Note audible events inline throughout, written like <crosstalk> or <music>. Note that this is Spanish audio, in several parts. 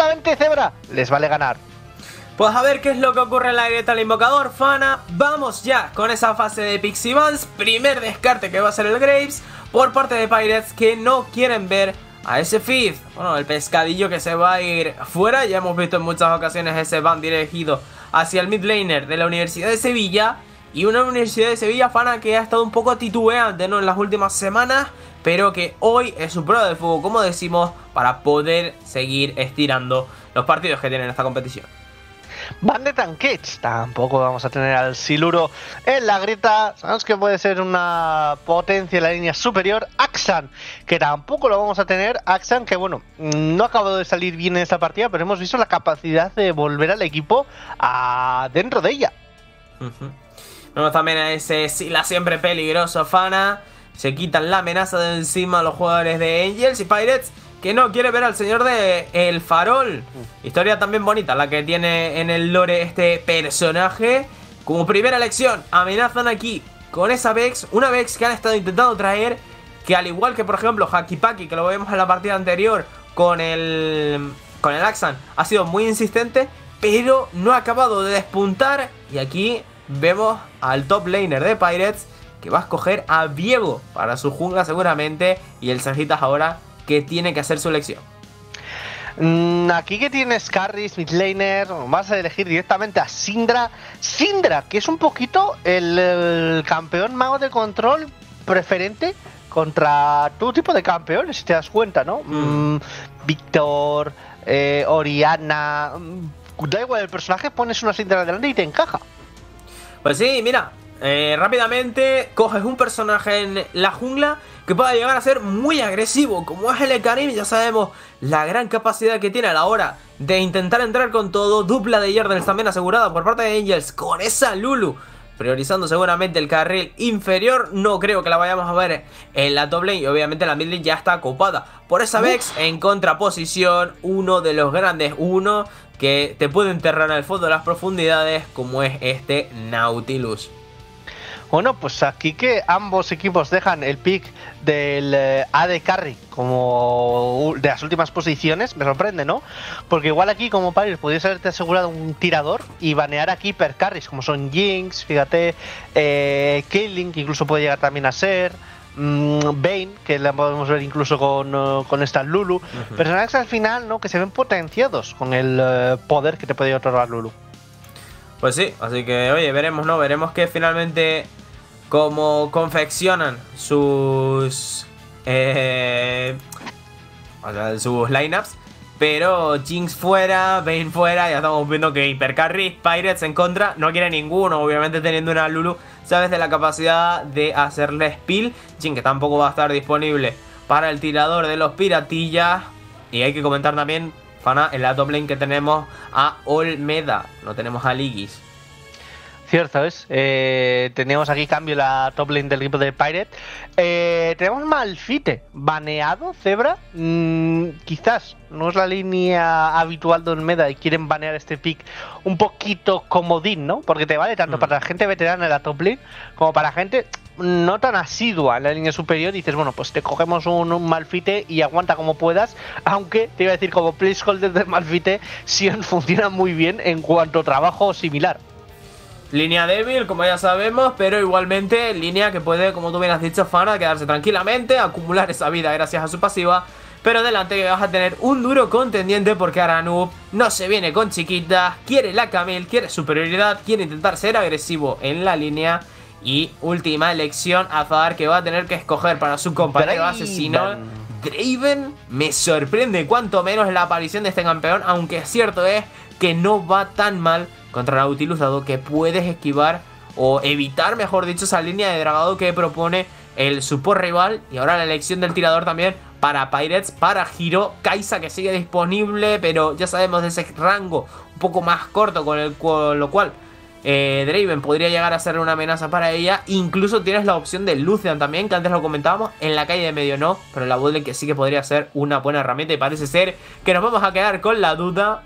directamente Zebra les vale ganar. Pues a ver qué es lo que ocurre en la grieta del invocador, Fana. Vamos ya con esa fase de Pixie. Primer descarte que va a ser el Graves por parte de Pirates que no quieren ver a ese Fizz. Bueno, el pescadillo que se va a ir fuera. Ya hemos visto en muchas ocasiones ese van dirigido hacia el mid laner de la Universidad de Sevilla. Y una Universidad de Sevilla, Fana, que ha estado un poco titubeante ¿no? en las últimas semanas. Pero que hoy es su prueba de fuego, como decimos, para poder seguir estirando los partidos que tienen esta competición. Van de tanquets. Tampoco vamos a tener al Siluro en la grita. Sabemos que puede ser una potencia en la línea superior. Axan, que tampoco lo vamos a tener. Axan, que bueno, no ha acabado de salir bien en esta partida, pero hemos visto la capacidad de volver al equipo a dentro de ella. Vemos también a ese Sila siempre peligroso, Fana. Se quitan la amenaza de encima los jugadores de Angels y Pirates que no quiere ver al señor de El Farol. Historia también bonita la que tiene en el lore este personaje. Como primera lección, amenazan aquí con esa Vex, una Vex que han estado intentando traer, que al igual que por ejemplo Hakipaki, que lo vemos en la partida anterior con el, con el Axan, ha sido muy insistente, pero no ha acabado de despuntar. Y aquí vemos al top laner de Pirates, que va a escoger a Diego para su jungla seguramente, y el Sajitas ahora que tiene que hacer su elección. Mm, aquí que tienes Carries, Midlaner, vas a elegir directamente a Sindra. Sindra, que es un poquito el, campeón mago de control preferente contra todo tipo de campeones, si te das cuenta, ¿no? Mm. Mm, Víctor, eh, Oriana, da igual el personaje, pones una Sindra delante y te encaja. Pues sí, mira, eh, rápidamente coges un personaje en la jungla que pueda llegar a ser muy agresivo, como es el Karim, ya sabemos la gran capacidad que tiene a la hora de intentar entrar con todo, dupla de Yardles también asegurada por parte de Angels con esa Lulu, priorizando seguramente el carril inferior, no creo que la vayamos a ver en la top lane y obviamente la mid lane ya está copada por esa Vex en contraposición, uno de los grandes uno que te puede enterrar al fondo de las profundidades como es este Nautilus. Bueno, pues aquí que ambos equipos dejan el pick del eh, AD Carry como de las últimas posiciones, me sorprende, ¿no? Porque igual aquí como Paris podrías haberte asegurado un tirador y banear aquí per carries, como son Jinx, fíjate, eh, Killing, que incluso puede llegar también a ser. Mm, Bane, que la podemos ver incluso con, eh, con esta Lulu. Personajes al final, ¿no? Que se ven potenciados con el poder que te puede otorgar Lulu. Pues sí, así que oye, veremos, ¿no? Veremos que finalmente cómo confeccionan sus eh, sus lineups. Pero Jinx fuera, Bane fuera, ya estamos viendo que Hypercarry, Pirates en contra, no quiere ninguno, obviamente teniendo una Lulu, sabes de la capacidad de hacerle spill, Jinx que tampoco va a estar disponible para el tirador de los piratillas. Y hay que comentar también, Fana, en la top que tenemos a Olmeda, no tenemos a Ligis. Cierto es. Eh, tenemos aquí cambio la top lane del equipo de Pirate. Eh, tenemos Malfite, baneado, Zebra. Mm, quizás no es la línea habitual de Olmeda y quieren banear este pick un poquito comodín, ¿no? Porque te vale tanto mm. para la gente veterana en la top lane como para gente no tan asidua en la línea superior. Dices, bueno, pues te cogemos un, Malfite y aguanta como puedas. Aunque te iba a decir, como placeholder de Malfite, sí <laughs> funciona muy bien en cuanto a trabajo similar. Línea débil, como ya sabemos, pero igualmente línea que puede, como tú bien has dicho, Fana, quedarse tranquilamente, acumular esa vida gracias a su pasiva. Pero delante que vas a tener un duro contendiente porque Aranub no se viene con chiquitas, quiere la Camille, quiere superioridad, quiere intentar ser agresivo en la línea. Y última elección, Azar que va a tener que escoger para su compañero asesino. Draven me sorprende cuanto menos la aparición de este campeón, aunque cierto es que no va tan mal contra Nautilus, dado que puedes esquivar o evitar, mejor dicho, esa línea de dragado que propone el support rival. Y ahora la elección del tirador también para Pirates, para Hiro. Kaisa que sigue disponible, pero ya sabemos de ese rango un poco más corto, con, el, lo cual eh, Draven podría llegar a ser una amenaza para ella. Incluso tienes la opción de Lucian también, que antes lo comentábamos. En la calle de medio no, pero la botlane que sí que podría ser una buena herramienta. Y parece ser que nos vamos a quedar con la duda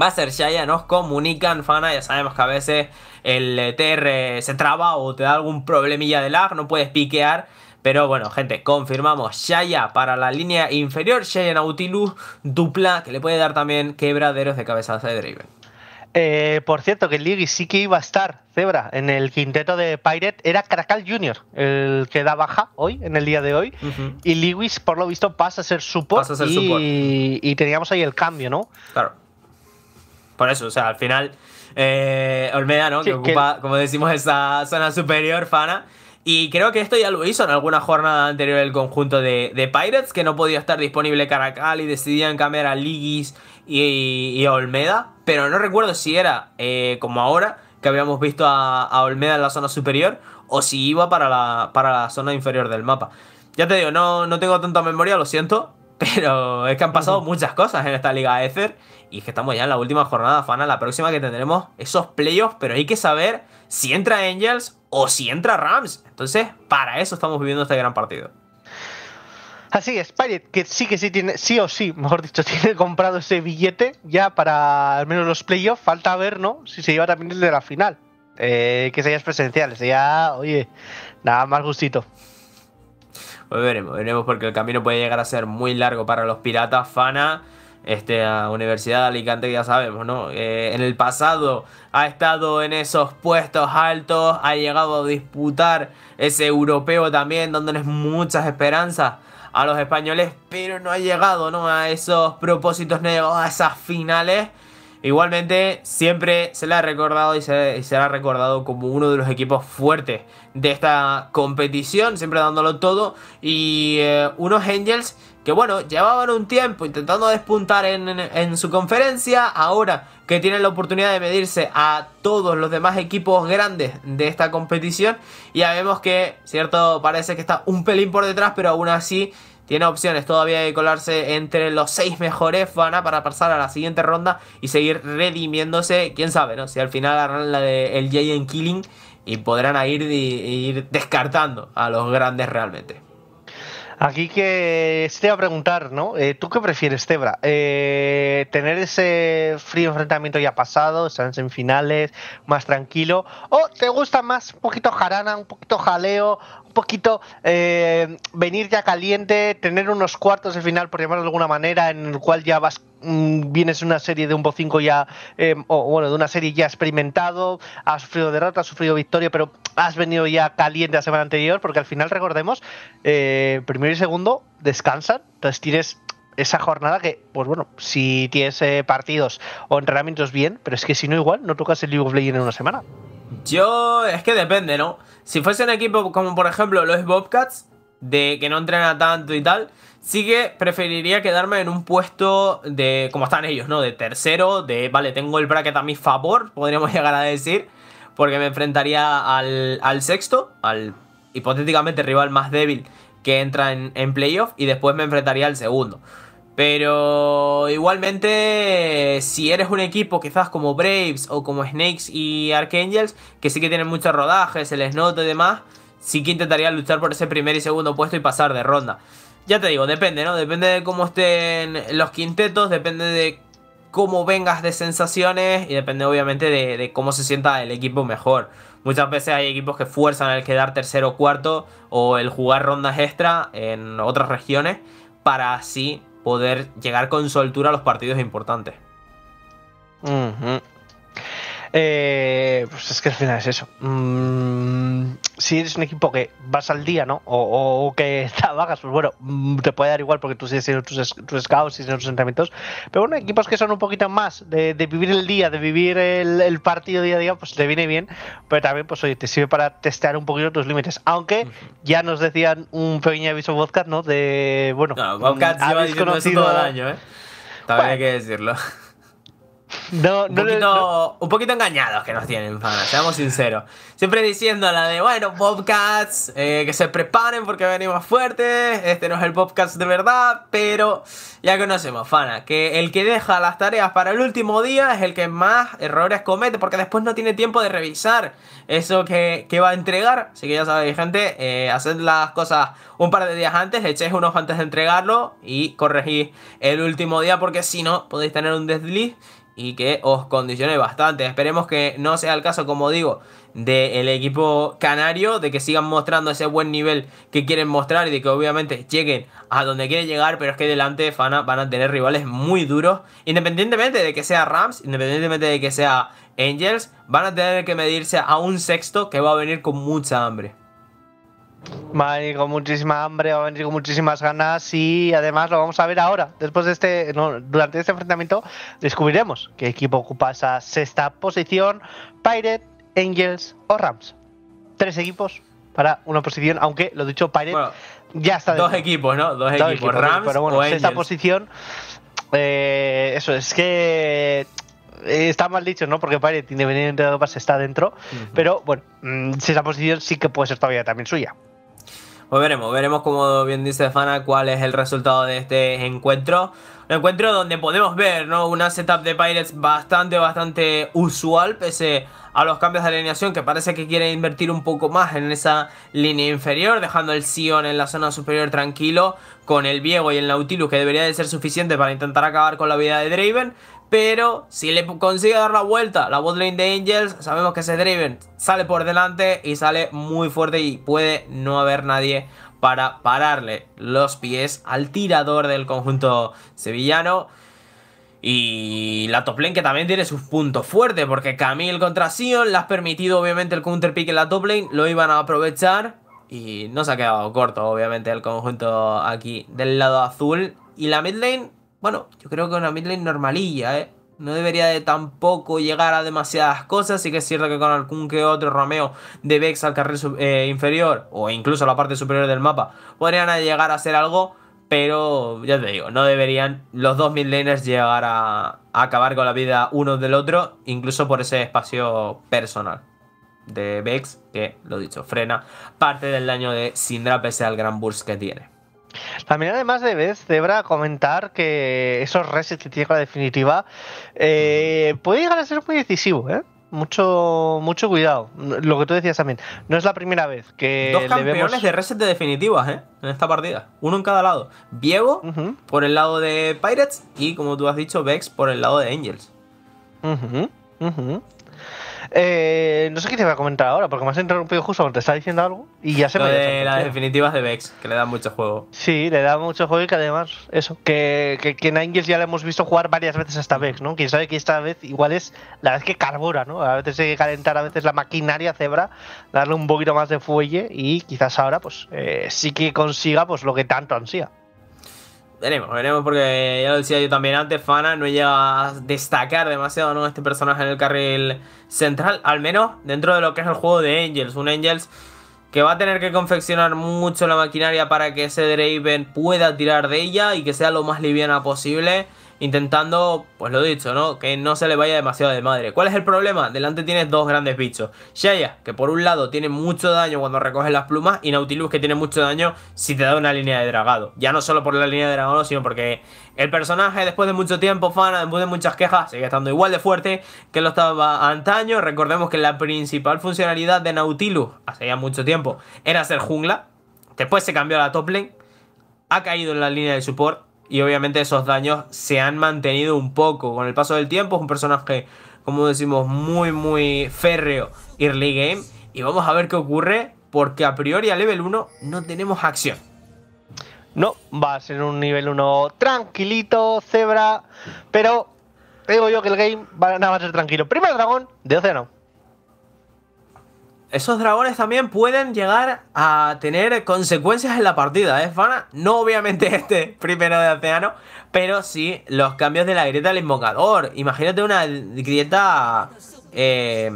va a ser Shaya, nos comunican, Fana, ya sabemos que a veces el TR se traba o te da algún problemilla de lag, no puedes piquear, Pero bueno, gente, confirmamos Shaya para la línea inferior, Shaya Nautilus dupla, que le puede dar también quebraderos de cabezazo de Draven. Eh, por cierto, que Ligi sí que iba a estar, Zebra, en el quinteto de Pirate. Era Caracal Jr. el que da baja hoy, en el día de hoy. Y Lewis, por lo visto, pasa a ser support. Pasa a ser y, support. y teníamos ahí el cambio, ¿no? Claro. Por eso, o sea, al final, eh, Olmeda, ¿no? que ocupa, como decimos, esa zona superior, Fana. Y creo que esto ya lo hizo en alguna jornada anterior el conjunto de, Pirates, que no podía estar disponible Caracal y decidían cambiar a Ligis y, a Olmeda. Pero no recuerdo si era eh, como ahora, que habíamos visto a, Olmeda en la zona superior, o si iba para la, para la zona inferior del mapa. Ya te digo, no, no tengo tanta memoria, lo siento, pero es que han pasado muchas cosas en esta Liga Ether. Y es que estamos ya en la última jornada, Fana. La próxima que tendremos esos playoffs, pero hay que saber si entra Angels o si entra Rams. Entonces, para eso estamos viviendo este gran partido. Así es, Pirate, que sí que sí tiene, sí o sí, mejor dicho, <laughs> tiene comprado ese billete ya para al menos los playoffs. Falta ver, ¿no? Si se lleva también el de la final. Eh, que sean presenciales. Ya, oye, nada más gustito. Pues veremos, veremos porque el camino puede llegar a ser muy largo para los piratas. Fana este, a Universidad de Alicante, ya sabemos, ¿no? Eh, en el pasado ha estado en esos puestos altos, ha llegado a disputar ese europeo también, dándoles muchas esperanzas a los españoles, pero no ha llegado, ¿no? A esos propósitos, no a esas finales. Igualmente, siempre se le ha recordado y, se, será recordado como uno de los equipos fuertes de esta competición, siempre dándolo todo. Y eh, unos Angels que bueno, llevaban un tiempo intentando despuntar en, su conferencia, ahora que tienen la oportunidad de medirse a todos los demás equipos grandes de esta competición, ya vemos que, cierto, parece que está un pelín por detrás, pero aún así tiene opciones todavía de colarse entre los seis mejores Fana para pasar a la siguiente ronda y seguir redimiéndose, quién sabe, ¿no? Si al final agarran la de el Giant Killing y podrán ir, descartando a los grandes realmente. Aquí que te iba a preguntar, ¿no? Eh, ¿Tú qué prefieres, Tebra? Eh, ¿Tener ese frío enfrentamiento ya pasado, estar en finales, más tranquilo? ¿O te gusta más un poquito jarana, un poquito jaleo, poquito eh, venir ya caliente, tener unos cuartos de final, por llamarlo de alguna manera, en el cual ya vas Mm, vienes una serie de un 5 ya, em, o bueno, de una serie ya experimentado, has sufrido derrota, has sufrido victoria, pero has venido ya caliente la semana anterior, porque al final recordemos, eh, primero y segundo descansan, entonces tienes esa jornada que, pues bueno, si tienes eh, partidos o entrenamientos bien, pero es que si no igual, no tocas el League of Legends en una semana. Yo, es que depende, ¿no? Si fuese un equipo como por ejemplo los Bobcats, de que no entrena tanto y tal, sí que preferiría quedarme en un puesto de, como están ellos, ¿no? De tercero, de, vale, tengo el bracket a mi favor, podríamos <laughs> llegar a decir, porque me enfrentaría al, al sexto, al hipotéticamente rival más débil que entra en, en playoff, y después me enfrentaría al segundo. Pero igualmente, si eres un equipo quizás como Braves o como Snakes y Archangels, que sí que tienen muchos rodajes, el les y demás, sí que intentaría luchar por ese primer y segundo puesto y pasar de ronda. Ya te digo, depende, ¿no? Depende de cómo estén los quintetos, depende de cómo vengas de sensaciones y depende obviamente de, cómo se sienta el equipo mejor. Muchas veces hay equipos que fuerzan el quedar tercero o cuarto o el jugar rondas extra en otras regiones para así poder llegar con soltura a los partidos importantes. Eh, pues es que al final es eso. Mm, si eres un equipo que vas al día, ¿no? O, que <laughs> trabajas, pues bueno, mm, te puede dar igual porque tú sigues tus, tus scouts y tus entrenamientos. Pero bueno, equipos que son un poquito más de, vivir el día, de vivir el, partido día a día, pues te viene bien. Pero también, pues oye, te sirve para testear un poquito tus límites. Aunque ya nos decían un pequeño aviso podcast, ¿no? De, bueno, no, lleva todo el año, ¿eh? También hay que decirlo. No, un, poquito, un poquito engañados que nos tienen, fans, seamos sinceros. Siempre diciendo la de, bueno, Bobcats, eh, que se preparen porque venimos fuertes, este no es el Bobcats de verdad, pero ya conocemos, Fana, que el que deja las tareas para el último día es el que más errores comete porque después no tiene tiempo de revisar eso que, va a entregar. Así que ya sabéis, gente, eh, haced las cosas un par de días antes, le echéis unos antes de entregarlo y corregís el último día porque si no podéis tener un desliz y que os condicione bastante. Esperemos que no sea el caso, como digo, del equipo canario, de que sigan mostrando ese buen nivel que quieren mostrar y de que obviamente lleguen a donde quieren llegar, pero es que delante Fana van a tener rivales muy duros, independientemente de que sea Rams, independientemente de que sea Angels, van a tener que medirse a un sexto que va a venir con mucha hambre. Va a venir con muchísima hambre, va a venir con muchísimas ganas y además lo vamos a ver ahora. Después de este, no, durante este enfrentamiento descubriremos qué equipo ocupa esa sexta posición. Pirate, Angels o Rams. Tres equipos para una posición, aunque lo dicho, Pirate ya está. Dos equipos, ¿no? Dos, equipos, Rams pero bueno, sexta posición. Eh, eso es que eh, está mal dicho, ¿no? Porque Pirate independientemente de Copas está dentro. Pero bueno, mm, esa posición sí que puede ser todavía también suya. Pues veremos, veremos como bien dice Fana cuál es el resultado de este encuentro. Un encuentro donde podemos ver, ¿no? Una setup de Pirates bastante, bastante usual, pese a los cambios de alineación que parece que quiere invertir un poco más en esa línea inferior, dejando el Sion en la zona superior tranquilo, con el Viego y el Nautilus que debería de ser suficiente para intentar acabar con la vida de Draven. Pero si le consigue dar la vuelta la botlane de Angels, sabemos que ese Draven sale por delante y sale muy fuerte y puede no haber nadie para pararle los pies al tirador del conjunto sevillano. Y la top lane que también tiene sus puntos fuertes, porque Camille contra Sion le has permitido obviamente el counter pick en la top lane, lo iban a aprovechar y no se ha quedado corto obviamente el conjunto aquí del lado azul. Y la mid lane bueno, yo creo que una midlane normalilla, ¿eh? No debería de tampoco llegar a demasiadas cosas. Sí que es cierto que con algún que otro Romeo de Vex al carril eh, inferior o incluso a la parte superior del mapa podrían llegar a hacer algo. Pero ya te digo, no deberían los dos midlaners llegar a, acabar con la vida uno del otro, incluso por ese espacio personal de Vex, que lo dicho, frena parte del daño de Sindra pese al gran burst que tiene. También además de vez Debra comentar que esos resets que tiene con la definitiva eh, puede llegar a ser muy decisivo, ¿eh? Mucho, mucho cuidado. Lo que tú decías también. No es la primera vez que. Dos campeones de reset de definitivas, ¿eh? En esta partida. Uno en cada lado. Viego por el lado de Pirates y, como tú has dicho, Vex por el lado de Angels. Eh, no sé qué te voy a comentar ahora, porque me has interrumpido justo cuando te estaba diciendo algo y ya se Lo me de las definitivas de Vex, que le da mucho juego. Sí, le da mucho juego y que además, eso, que, que, en Angels ya le hemos visto jugar varias veces a esta Vex, ¿no? Quién sabe que esta vez igual es la vez que carbura, ¿no? A veces hay que calentar a veces la maquinaria cebra, darle un poquito más de fuelle y quizás ahora, pues, eh, sí que consiga pues lo que tanto ansía. Veremos, veremos porque ya lo decía yo también antes, Fana no llega a destacar demasiado ¿no? este personaje en el carril central, al menos dentro de lo que es el juego de Angels. Un Angels que va a tener que confeccionar mucho la maquinaria para que ese Draven pueda tirar de ella y que sea lo más liviana posible intentando, pues lo dicho, ¿no? Que no se le vaya demasiado de madre. ¿Cuál es el problema? Delante tienes dos grandes bichos. Shaya, que por un lado tiene mucho daño cuando recoge las plumas, y Nautilus, que tiene mucho daño si te da una línea de dragado. Ya no solo por la línea de dragado, sino porque el personaje, después de mucho tiempo, fan, después de muchas quejas, sigue estando igual de fuerte que lo estaba antaño. Recordemos que la principal funcionalidad de Nautilus, hace ya mucho tiempo, era ser jungla. Después se cambió a la top lane. Ha caído en la línea de support y obviamente esos daños se han mantenido un poco con el paso del tiempo. Es un personaje, como decimos, muy, muy férreo early game. Y vamos a ver qué ocurre, porque a priori a level 1 no tenemos acción. No, va a ser un nivel 1 tranquilito, cebra, pero digo yo que el game va, a ser tranquilo. Primer dragón de océano esos dragones también pueden llegar a tener consecuencias en la partida, ¿eh, Fana? No obviamente <laughs> este primero de océano, pero sí los cambios de la grieta del invocador. Imagínate una grieta... Eh,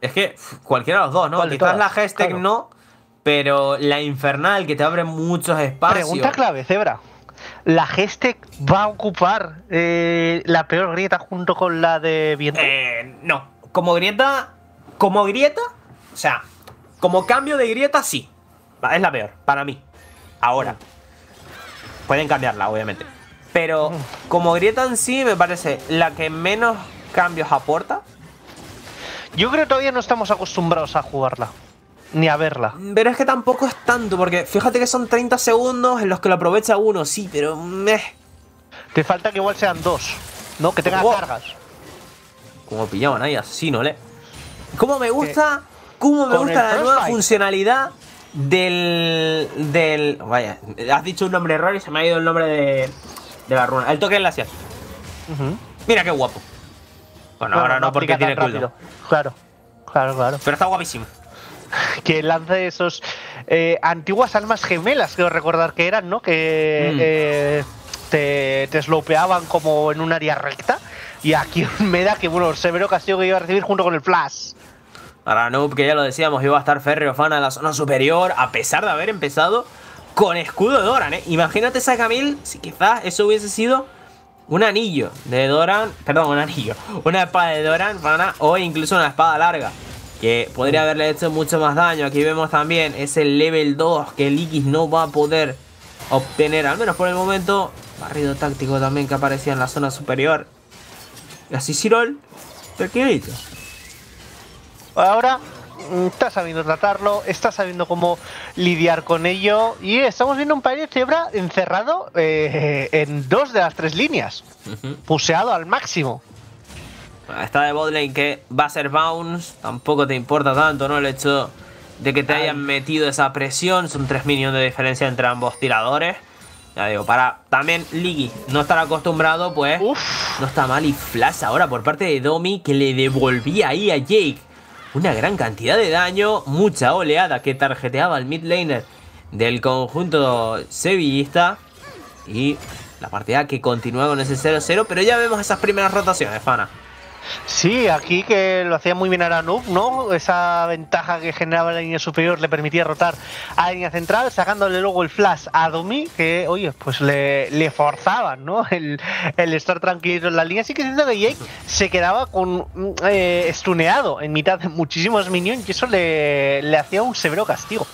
es que cualquiera de los dos, ¿no? Quizás la hashtag no, pero la infernal que te abre muchos espacios. Pregunta clave, Zebra. ¿La Gestec va a ocupar eh, la peor grieta junto con la de viento? Eh, no. Como grieta, como grieta, o sea, como cambio de grieta, sí. Es la peor, para mí. Ahora. Pueden cambiarla, obviamente. Pero como grieta en sí, me parece la que menos cambios aporta. Yo creo que todavía no estamos acostumbrados a jugarla. Ni a verla. Pero es que tampoco es tanto, porque fíjate que son 30 segundos en los que lo aprovecha uno, sí, pero... Te falta que igual sean dos. ¿no? Que tenga cargas. Como pillaban ahí, asesino, ¿le? ¿Cómo me gusta? ¿Cómo me gusta la nueva funcionalidad del. del. Vaya, has dicho un nombre raro y se me ha ido el nombre de. de la runa. El toque glacial. Ujú. Mira qué guapo. Bueno, ahora no, porque tiene rápido. Claro, claro, claro. Pero está guapísimo. <laughs> que lance esos eh, antiguas almas gemelas, creo recordar que eran, ¿no? Que Mm. eh, te, te slopeaban como en un área recta. Y aquí me da que, bueno, el severo castigo que iba a recibir junto con el flash. Para Noob, que ya lo decíamos, iba a estar férreo fan en la zona superior, a pesar de haber empezado con escudo de Doran, ¿eh? Imagínate esa Camille, si quizás eso hubiese sido un anillo de Doran, perdón, un anillo, una espada de Doran, pana, o incluso una espada larga, que podría haberle hecho mucho más daño. Aquí vemos también ese level 2 que Likis no va a poder obtener, al menos por el momento. Barrido táctico también que aparecía en la zona superior. Y así Sirol, tranquilito. Ahora mm, está sabiendo tratarlo, está sabiendo cómo lidiar con ello. Y estamos viendo un Pirate Zebra encerrado eh, en dos de las tres líneas. Puseado al máximo. Está de botlane que va a ser bounce. Tampoco te importa tanto, ¿no? El hecho de que te hayan metido esa presión. Son 3 minions de diferencia entre ambos tiradores. Ya digo, para también Ligi no estar acostumbrado, pues Uf. no está mal. Y flash ahora por parte de Domi que le devolvía ahí a Jake una gran cantidad de daño. Mucha oleada que tarjeteaba al mid laner del conjunto sevillista. Y la partida que continúa con ese 0-0. Pero ya vemos esas primeras rotaciones, Fana. Sí, aquí que lo hacía muy bien Aranub, ¿no? Esa ventaja que generaba la línea superior le permitía rotar a la línea central, sacándole luego el flash a Domi, que, oye, pues le, forzaban, ¿no? El, estar tranquilo en la línea. Sí que siento que Jake se quedaba con eh, estuneado en mitad de muchísimos minions y eso le, le hacía un severo castigo.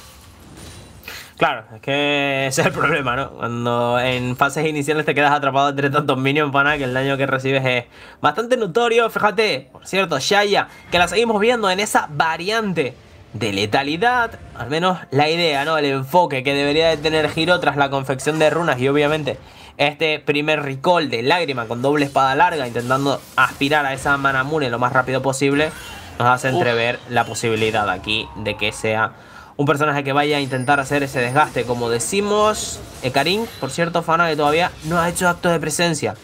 Claro, es que ese es el problema, ¿no? Cuando en fases iniciales te quedas atrapado entre tantos minions, pana, que el daño que recibes es bastante notorio. Fíjate, por cierto, Shaya, que la seguimos viendo en esa variante de letalidad. Al menos la idea, ¿no? El enfoque que debería de tener Giro tras la confección de runas y obviamente este primer recall de lágrima con doble espada larga intentando aspirar a esa Manamune lo más rápido posible nos hace Uf. entrever la posibilidad aquí de que sea un personaje que vaya a intentar hacer ese desgaste. Como decimos, Ekarin, por cierto, Fana, que todavía no ha hecho acto de presencia.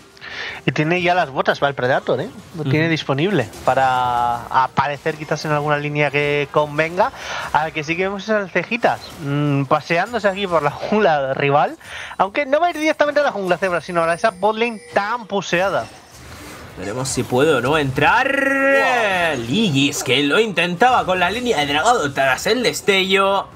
Y tiene ya las botas para el Predator, ¿eh? Lo tiene disponible para aparecer quizás en alguna línea que convenga. Al que sí que vemos esas cejitas mm, paseándose aquí por la jungla rival. Aunque no va a ir directamente a la jungla cebra, sino a esa botlane tan puseada. Veremos si puede o no entrar. Ligis, que lo intentaba con la línea de dragado tras el destello.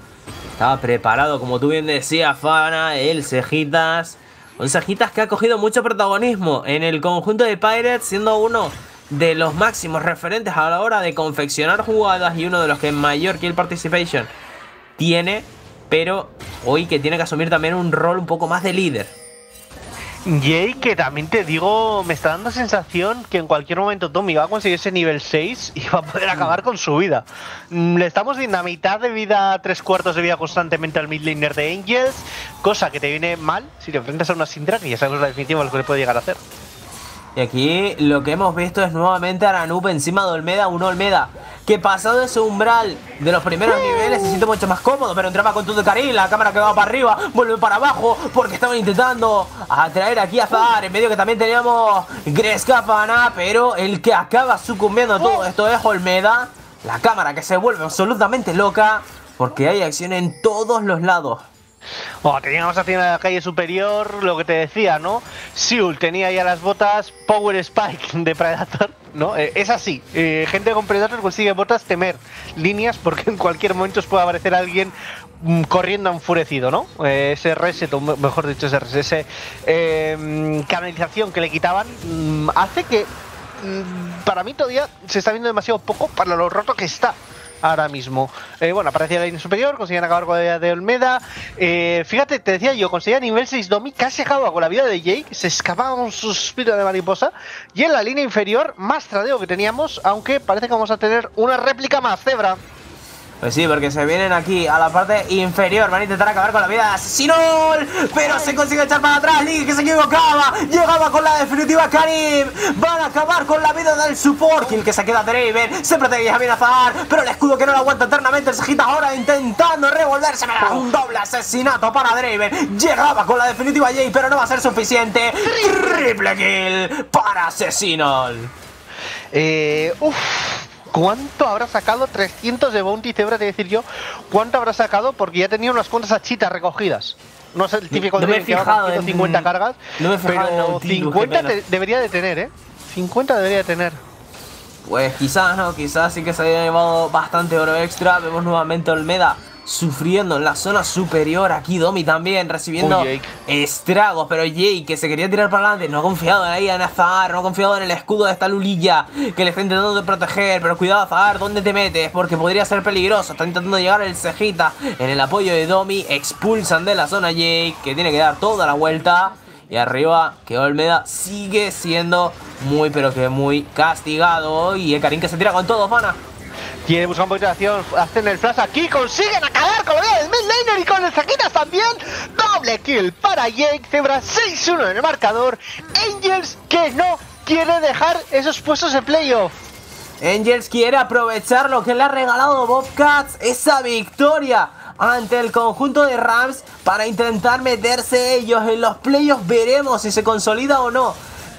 Estaba preparado, como tú bien decías, Fana, el Cejitas. Un Cejitas que ha cogido mucho protagonismo en el conjunto de Pirates, siendo uno de los máximos referentes a la hora de confeccionar jugadas y uno de los que mayor kill participation tiene, pero hoy que tiene que asumir también un rol un poco más de líder. Jay, que también te digo, me está dando sensación que en cualquier momento Tommy va a conseguir ese nivel 6 y va a poder acabar con su vida. Mm, Le estamos viendo a mitad de vida, tres cuartos de vida constantemente al mid laner de Angels, cosa que te viene mal si te enfrentas a una Syndra, que ya sabemos la definitiva lo que le puede llegar a hacer. Y aquí lo que hemos visto es nuevamente a Aranup encima de Olmeda, un Olmeda que pasado ese umbral de los primeros niveles se siente mucho más cómodo, pero entraba con todo Karim, la cámara que va para arriba, vuelve para abajo, porque estaban intentando atraer aquí a Zahar, en medio que también teníamos Greska Fana, pero el que acaba sucumbiendo a todo esto es Olmeda, la cámara que se vuelve absolutamente loca, porque hay acción en todos los lados. Oh, teníamos en la calle superior, lo que te decía, ¿no? Siul tenía ya las botas Power Spike de Predator, ¿no? Eh, es así, eh, gente con Predator consigue botas temer líneas porque en cualquier momento os puede aparecer alguien mm, corriendo enfurecido, ¿no? Eh, ese reset, o me- mejor dicho, ese reset, ese eh, canalización que le quitaban mm, hace que mm, para mí todavía se está viendo demasiado poco para lo roto que está ahora mismo. Eh, bueno, aparecía la línea superior, conseguían acabar con la vida de Olmeda. Eh, fíjate, te decía yo, conseguía nivel 6 Domi, casi acababa con la vida de Jake, se escapaba un suspiro de mariposa. Y en la línea inferior, más tradeo que teníamos, aunque parece que vamos a tener una réplica más, Zebra. Pues sí, porque se vienen aquí a la parte inferior. Van a intentar acabar con la vida de Asesinol. Pero se consigue echar para atrás. Lee que se equivocaba. Llegaba con la definitiva Karim. Van a acabar con la vida del support. Kill que se queda Draven. Se protege a Azar. Pero el escudo que no lo aguanta eternamente. El Sajita ahora intentando revolverse. Un doble asesinato para Draven. Llegaba con la definitiva Jay, pero no va a ser suficiente. Triple kill para Asesinol. Eh, uff. ¿Cuánto habrá sacado? 300 de bounty, Cebra, te decir yo. ¿Cuánto habrá sacado? Porque ya tenía unas cuantas achitas recogidas. No es el típico no, de me he fijado 150 cargas. No me he fijado pero 50 debería de tener, ¿eh? 50 debería de tener. Pues quizás, ¿no? Quizás sí que se haya llevado bastante oro extra. Vemos nuevamente Olmeda sufriendo en la zona superior. Aquí Domi también recibiendo estragos. Pero Jake, que se quería tirar para adelante, no ha confiado en ahí en no ha confiado en el escudo de esta Lulilla que le está intentando de proteger. Pero cuidado, Azar, ¿dónde te metes? Porque podría ser peligroso. Está intentando llegar el Cejita en el apoyo de Domi. Expulsan de la zona Jake, que tiene que dar toda la vuelta. Y arriba que Olmeda sigue siendo muy pero que muy castigado. Y el Karim que se tira con todo, Fana. Quiere buscar un hacen el flash aquí, consiguen acabar con la vida del mid y con el Zaquitas también. Doble kill para Jake, Zebra 6-1 en el marcador. Angels que no quiere dejar esos puestos de playoff. Angels quiere aprovechar lo que le ha regalado Bobcats, esa victoria ante el conjunto de Rams para intentar meterse ellos en los playoffs. Veremos si se consolida o no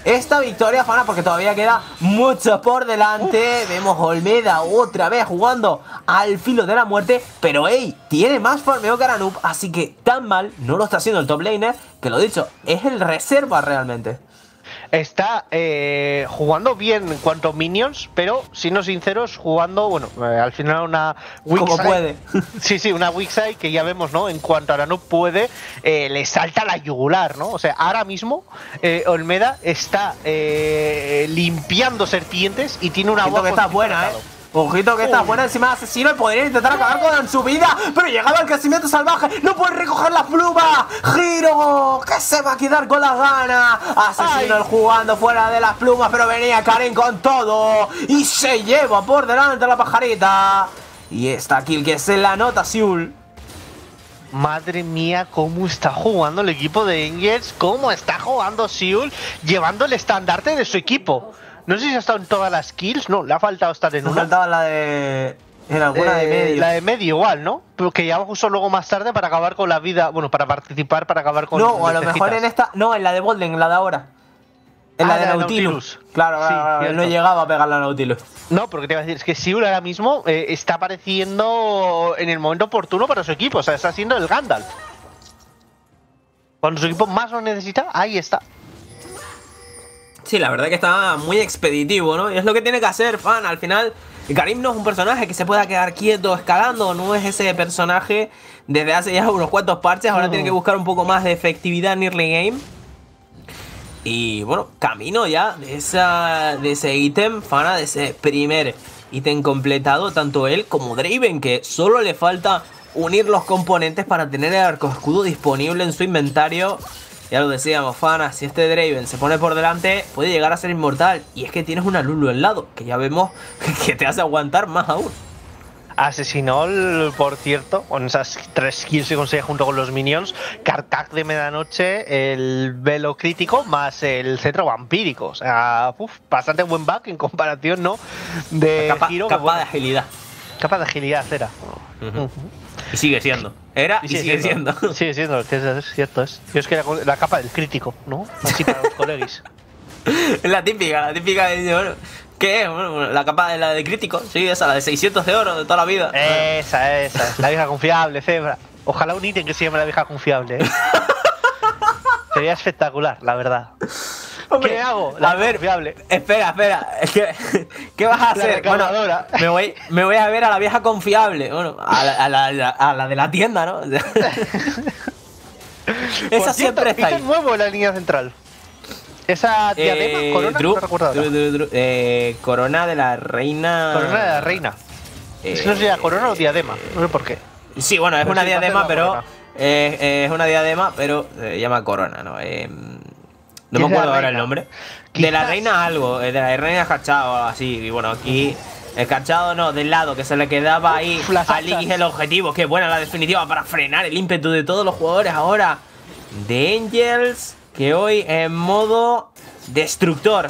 esta victoria, Fana, porque todavía queda mucho por delante. Vemos Olmeda otra vez jugando al filo de la muerte. Pero, hey, tiene más farmeo que Aranup, así que tan mal no lo está haciendo el top laner, que lo dicho, es el reserva realmente está eh, jugando bien en cuanto a minions, pero siendo sinceros, jugando, bueno, eh, al final una weak Como puede. <laughs> Sí, sí, una weak side que ya vemos, ¿no? En cuanto ahora no puede, eh, le salta la yugular, ¿no? O sea, ahora mismo Olmeda está limpiando serpientes y tiene una voz que está buena, ¿eh? Ojito que está buena encima de asesino y podría intentar acabar con su vida. Pero llegaba el crecimiento salvaje. No puede recoger la pluma. Giro que se va a quedar con las ganas. Asesino jugando fuera de las plumas. Pero venía Karen con todo. Y se lleva por delante la pajarita. Y esta kill que se la nota Siul. Madre mía, cómo está jugando el equipo de Angels, cómo está jugando Siul, llevando el estandarte de su equipo. No sé si ha estado en todas las kills, no, le ha faltado estar en una. Ha faltado la de. En alguna de eh, medio. La de medio igual, ¿no? Pero que ya justo luego más tarde para acabar con la vida. Bueno, para participar, para acabar con. No, o a lo mejor en esta. No, en la de Bolden, en la de ahora. En la ah, de Nautilus. Claro, claro, no llegaba a pegar la Nautilus. No, porque te iba a decir, es que Siul ahora mismo eh, está apareciendo en el momento oportuno para su equipo. O sea, está siendo el Gandalf. Cuando su equipo más lo necesita, ahí está. Sí, la verdad que está muy expeditivo, ¿no? Y es lo que tiene que hacer, fan. Al final, Karim no es un personaje que se pueda quedar quieto escalando, no es ese personaje desde hace ya unos cuantos parches. Ahora tiene que buscar un poco más de efectividad en early game. Y bueno, camino ya de, esa, de ese ítem, fana, de ese primer ítem completado, tanto él como Draven, que solo le falta unir los componentes para tener el arco escudo disponible en su inventario. Ya lo decíamos, Fana, si este Draven se pone por delante, puede llegar a ser inmortal. Y es que tienes una Lulu al lado, que ya vemos <laughs> que te hace aguantar más aún. Asesinó, por cierto, con esas tres kills que consigue junto con los minions, Kartak de medianoche, el velo crítico más el centro vampírico. O sea, bastante buen back en comparación, ¿no? De capa, giro, capa de agilidad. Capa de agilidad, era. Y sigue siendo. Era y, sigue, siendo. <laughs> Sigue siendo, es, cierto es. Yo es que la, capa del crítico, ¿no? Así para los colegis. <laughs> la típica, la típica de. Bueno, ¿Qué es? la capa de la de crítico, sí, esa, la de 600 de oro de toda la vida. Esa, esa, la vieja confiable, Cebra. Ojalá un ítem que se llame la vieja confiable. ¿eh? <laughs> Sería espectacular, la verdad. <laughs> ¿Qué hago? a ver, fiable. espera, espera. <laughs> ¿Qué, vas a hacer? Bueno, me voy, me voy a ver a la vieja confiable. Bueno, a la, a la, a la de la tienda, ¿no? <laughs> Esa siempre está ahí. nuevo en la línea central. Esa diadema, eh, corona, no eh, corona de la reina. Corona de la reina. Eh, no sé si corona o diadema, no sé por qué. Sí, bueno, es una diadema, pero. es una diadema, pero se llama corona, ¿no? Eh, no me acuerdo ahora el nombre. De la reina algo, eh, de la reina Hachao o así. Y bueno, aquí Escarchado no, del lado, que se le quedaba ahí Uf, a. Ligis el objetivo. Qué buena la definitiva para frenar el ímpetu de todos los jugadores ahora. De Angels, que hoy en modo destructor.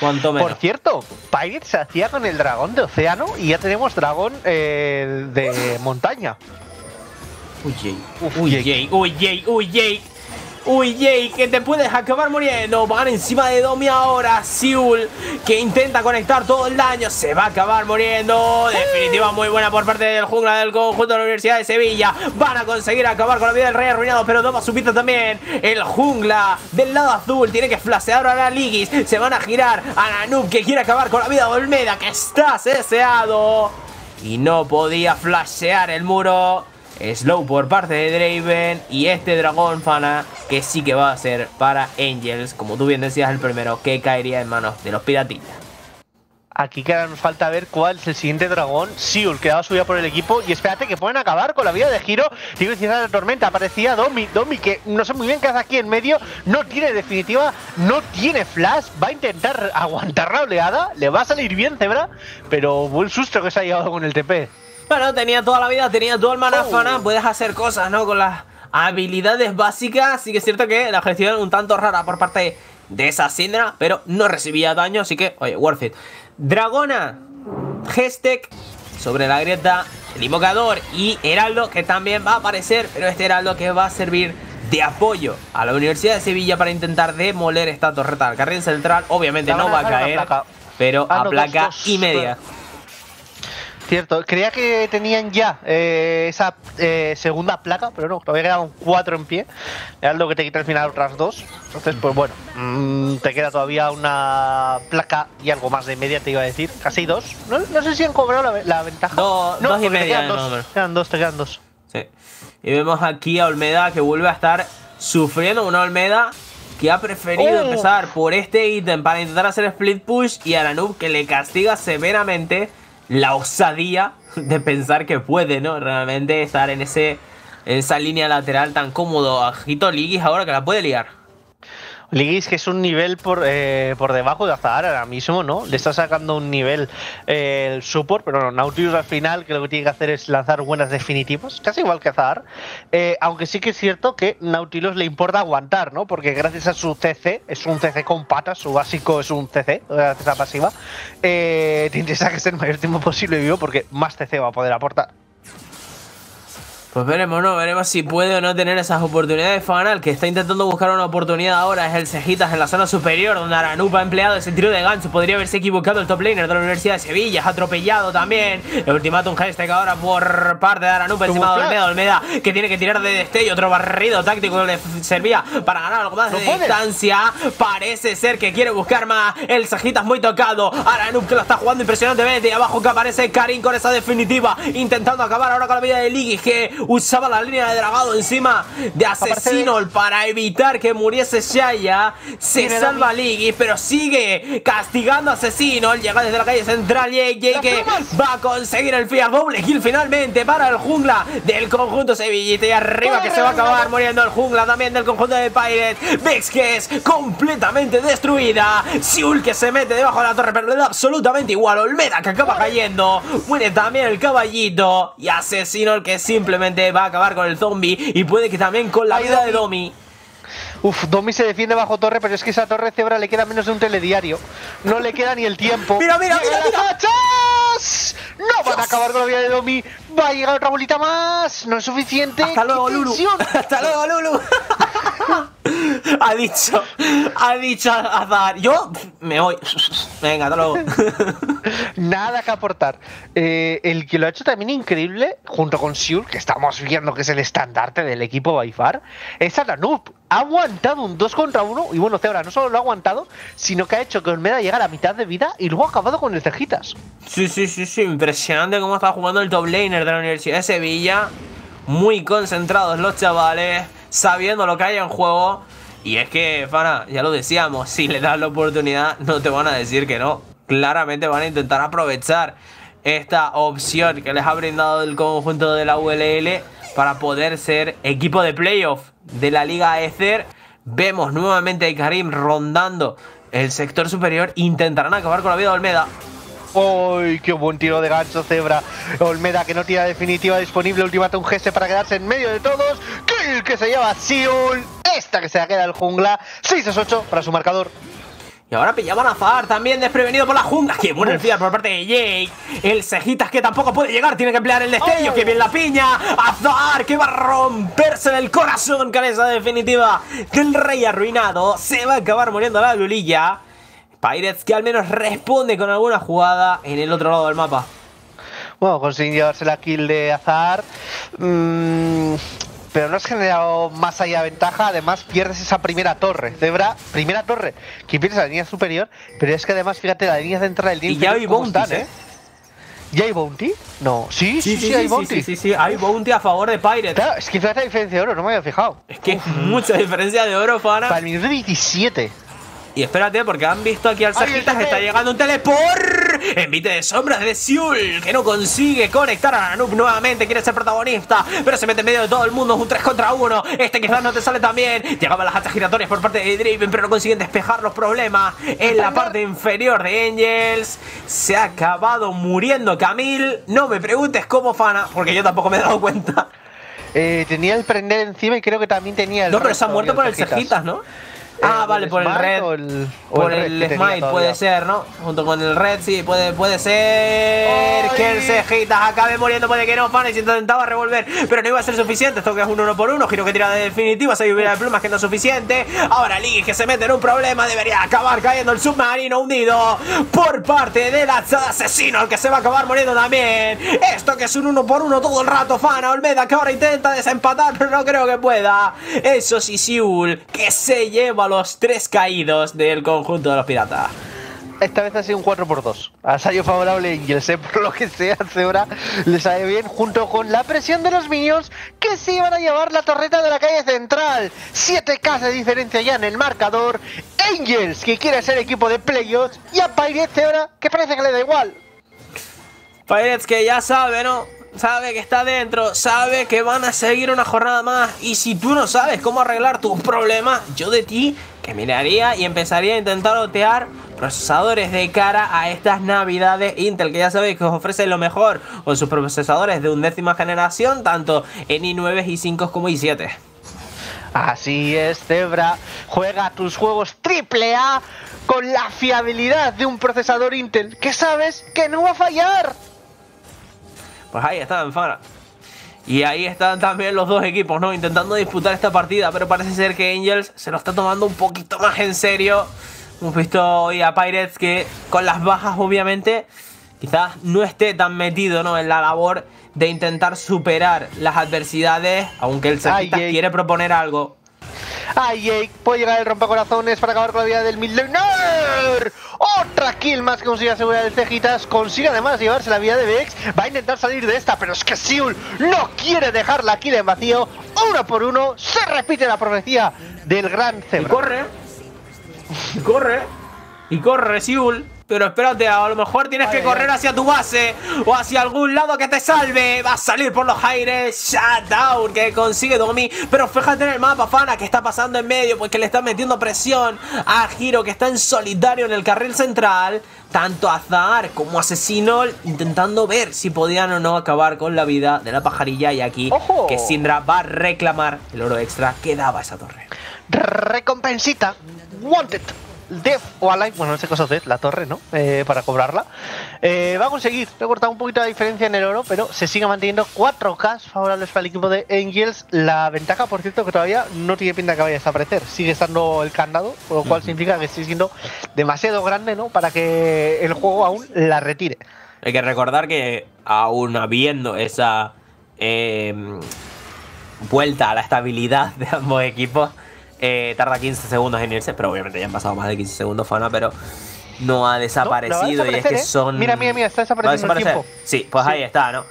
Cuanto menos. Por cierto, Pirate se hacía con el dragón de océano y ya tenemos dragón eh, de montaña. Uy. Uf, Uy, Jake. Uy. Uy. Uy, Jay, que te puedes acabar muriendo. Van encima de Domi ahora. Siul, que intenta conectar todo el daño. Se va a acabar muriendo. Definitiva muy buena por parte del jungla del conjunto de la Universidad de Sevilla. Van a conseguir acabar con la vida del rey arruinado. Pero toma su pista también. El jungla del lado azul tiene que flashear ahora a Ligis. Se van a girar a Nanub, que quiere acabar con la vida de Olmeda, que está ceseado. Y no podía flashear el muro. Slow por parte de Draven y este dragón fana que sí que va a ser para Angels, como tú bien decías, el primero que caería en manos de los piratitas. Aquí que nos falta ver cuál es el siguiente dragón. Siul, que va a subir por el equipo. Y espérate que pueden acabar con la vida de Giro. Digo, si la tormenta. Aparecía Domi. Domi, que no sé muy bien qué hace aquí en medio. No tiene definitiva. No tiene flash. Va a intentar aguantar la oleada. Le va a salir bien, Zebra. Pero buen susto que se ha llevado con el TP. Bueno, tenía toda la vida, tenía todo el mana Oh. puedes hacer cosas, ¿no? Con las habilidades básicas. Sí que es cierto que la gestión un tanto rara por parte de esa Syndra, pero no recibía daño, así que, oye, worth it. Dragona, Gestek sobre la grieta, el invocador y Heraldo, que también va a aparecer, pero este Heraldo que va a servir de apoyo a la Universidad de Sevilla para intentar demoler esta torreta del carril central. Obviamente no va a caer, pero Ah, a placa y media. Cierto, creía que tenían ya eh, esa eh, segunda placa, pero no, todavía quedaban cuatro en pie. Era lo que te quita al final otras dos. Entonces, pues bueno, mm, te queda todavía una placa y algo más de media, te iba a decir. Casi dos. No, no sé si han cobrado la, la ventaja. Do- no, dos y porque te media, quedan dos. Te quedan dos, te quedan dos. Sí. Y vemos aquí a Olmeda que vuelve a estar sufriendo. Una Olmeda que ha preferido Oh. empezar por este ítem para intentar hacer split push. Y a la noob que le castiga severamente la osadía de pensar que puede, ¿no? Realmente estar en ese en esa línea lateral tan cómodo. Ajito Ligis ahora que la puede liar. Ligis, que es un nivel por, eh, por debajo de Azahar ahora mismo, ¿no? Le está sacando un nivel eh, el support, pero no, Nautilus al final que lo que tiene que hacer es lanzar buenas definitivas, casi igual que Azahar. Eh, aunque sí que es cierto que Nautilus le importa aguantar, ¿no? Porque gracias a su CC, es un CC con patas, su básico es un CC, gracias a pasiva, eh, <laughs> te interesa que esté el mayor tiempo posible vivo porque más CC va a poder aportar. Pues veremos, ¿no? Veremos si puede o no tener esas oportunidades. Fanal, que está intentando buscar una oportunidad ahora, es el Cejitas en la zona superior, donde Aranup ha empleado ese tiro de gancho. Podría haberse equivocado el top laner de la Universidad de Sevilla, es atropellado también. El ultimátum hashtag ahora por parte de Aranup encima de. Olmeda. Olmeda, que tiene que tirar de destello, otro barrido táctico que le servía para ganar algo más de distancia. Parece ser que quiere buscar más. El Cejitas muy tocado. Aranup que lo está jugando impresionantemente. Y abajo que aparece Karin con esa definitiva, intentando acabar ahora con la vida de Ligis, que usaba la línea de dragado encima de asesino para evitar que muriese Shaya. Se salva. Ligis, pero sigue castigando a asesino. Llega desde la calle central. JJ que va a conseguir el Fear doble kill finalmente para el jungla del conjunto Sevillita. Y arriba que se va a acabar muriendo el jungla también del conjunto de Pirates. Vex que es completamente destruida. Siul que se mete debajo de la torre, pero le da absolutamente igual. Olmeda que acaba cayendo. Muere también el caballito. Y asesino el que simplemente va a acabar con el zombie. Y puede que también con la Ay, vida de Domi. Uf, Domi se defiende bajo torre, pero es que esa torre cebra le queda menos de un telediario. No le queda ni el tiempo. Mira, mira, ¡Llegan mira, las hachas! No van a acabar con la vida de Domi. Va a llegar otra bolita más. No es suficiente. Hasta luego, ¡Qué Lulu. <laughs> Hasta luego, Lulu. <laughs> ha dicho, ha dicho Azar. Yo me voy. <laughs> Venga, hasta luego. Nada que aportar. Eh, el que lo ha hecho también increíble, junto con Siur, que estamos viendo que es el estandarte del equipo Baifar, es Atanub. Ha aguantado un 2 contra 1 y bueno, Zebra no solo lo ha aguantado, sino que ha hecho que Olmeda llegara a mitad de vida y luego ha acabado con el cejitas. Sí, sí, sí, sí. Impresionante cómo está jugando el top laner de la Universidad de Sevilla. Muy concentrados los chavales, sabiendo lo que hay en juego. Y es que, Fana, ya lo decíamos, si le das la oportunidad, no te van a decir que no. Claramente van a intentar aprovechar esta opción que les ha brindado el conjunto de la ULL para poder ser equipo de playoff de la Liga Ether. Vemos nuevamente a Karim rondando el sector superior. Intentarán acabar con la vida de Olmeda. ¡Uy! ¡Qué buen tiro de gancho, Zebra! Olmeda que no tiene definitiva disponible. Ultimátum GS para quedarse en medio de todos. Kill que se lleva Siul. Esta que se la queda el jungla. 6 8 para su marcador. Y ahora pillamos a Azar, también desprevenido por la jungla. ¡Qué bueno el fiar por parte de Jake! El Cejitas que tampoco puede llegar, tiene que emplear el destello. ¡Qué bien la piña! Azar que va a romperse del corazón con esa definitiva del rey arruinado. Se va a acabar muriendo la lulilla. Pirates que al menos responde con alguna jugada en el otro lado del mapa. Bueno, consigue llevarse la kill de Azar. Mmm pero no has generado más allá ventaja, además pierdes esa primera torre. Zebra, primera torre, que pierdes la línea superior, pero es que además, fíjate, la línea central del Y ya hay bounty, ¿eh? ¿Ya hay bounty? No, sí, sí, sí, hay bounty. Sí, sí, sí, hay bounty a favor de Pirates. Claro, es que fíjate la diferencia de oro, no me había fijado. Es que es mucha diferencia de oro, Fana. Para el minuto 27. Y espérate, porque han visto aquí al Sergitas que está llegando un teleport. <laughs> Envite de sombras de Siul, que no consigue conectar a Nanook nuevamente. Quiere ser protagonista, pero se mete en medio de todo el mundo. Es un 3 contra 1. Este quizás no te sale tan bien. Llegaban las hachas giratorias por parte de Draven, pero no consiguen despejar los problemas. En la parte inferior de Angels se ha acabado muriendo Camille. No me preguntes cómo fana, porque yo tampoco me he dado cuenta. Eh, tenía el prender encima y creo que también tenía el. No, pero se ha muerto por el cejitas, ¿no? Ah, vale, por el red. por el, smite puede ser, ¿no? Junto con el red, sí, puede, puede ser que el cejitas acabe muriendo, puede que no, Fanes intentaba revolver, pero no iba a ser suficiente. Esto que es un uno por uno, giro que tira de definitiva, se lluvia de plumas que no es suficiente. Ahora Lee que se mete en un problema, debería acabar cayendo el submarino hundido por parte del asesino, el que se va a acabar muriendo también. Esto que es un uno por uno todo el rato, Fana Olmeda, que ahora intenta desempatar, pero no creo que pueda. Eso sí, Siul, que se lleva los tres caídos del conjunto de los piratas. Esta vez ha sido un 4x2. Ha salido favorable y sé por lo que sea, ahora le sale bien junto con la presión de los minions que se iban a llevar la torreta de la calle central. 7k de diferencia ya en el marcador. Angels, que quiere ser equipo de playoffs. Y a Pirates ahora, que parece que le da igual. Pirates que ya sabe, ¿no? Sabe que está dentro, sabe que van a seguir una jornada más. Y si tú no sabes cómo arreglar tus problemas, yo de ti que miraría y empezaría a intentar otear procesadores de cara a estas navidades Intel, que ya sabéis que os ofrece lo mejor con sus procesadores de undécima generación, tanto en i9, i5 como i7. Así es, Zebra. Juega tus juegos AAA con la fiabilidad de un procesador Intel que sabes que no va a fallar. Pues ahí están, Fana. Y ahí están también los dos equipos, ¿no? Intentando disputar esta partida, pero parece ser que Angels se lo está tomando un poquito más en serio. Hemos visto hoy a Pirates que con las bajas, obviamente, quizás no esté tan metido, ¿no? En la labor de intentar superar las adversidades, aunque el Cerquitas quiere proponer algo. ¡Ay, Jake! Puede llegar el rompecorazones para acabar con la vida del Midlaner. Otra kill más que consigue asegurar el Cejitas. Consigue además llevarse la vida de Vex. Va a intentar salir de esta, pero es que Siul no quiere dejar la kill en vacío. Uno por uno. Se repite la profecía del gran Zebra. Y corre. Y corre. Y corre, Siul. Pero espérate, a lo mejor tienes que correr hacia tu base o hacia algún lado que te salve. Va a salir por los aires. Shutdown que consigue Domi. Pero fíjate en el mapa, Fana, que está pasando en medio. Porque le está metiendo presión a Giro, que está en solitario en el carril central. Tanto Azar como Asesino intentando ver si podían o no acabar con la vida de la pajarilla. Y aquí que Sindra va a reclamar el oro extra que daba esa torre. Recompensita. Wanted. Death o Alive, bueno, en este caso Death, la torre, ¿no? Eh, para cobrarla. Eh, va a conseguir recortar un poquito la diferencia en el oro, pero se sigue manteniendo 4K favorables para el equipo de Angels. La ventaja, por cierto, que todavía no tiene pinta que vaya a desaparecer. Sigue estando el candado, lo cual significa que sigue siendo demasiado grande, ¿no? Para que el juego aún la retire. Hay que recordar que aún habiendo esa eh, vuelta a la estabilidad de ambos equipos, eh, tarda 15 segundos en irse, pero obviamente ya han pasado más de 15 segundos, Fana, pero no ha desaparecido y es que ¿eh? son... Mira, mira, mira, está desapareciendo el tiempo. Sí, pues ahí está, ¿no?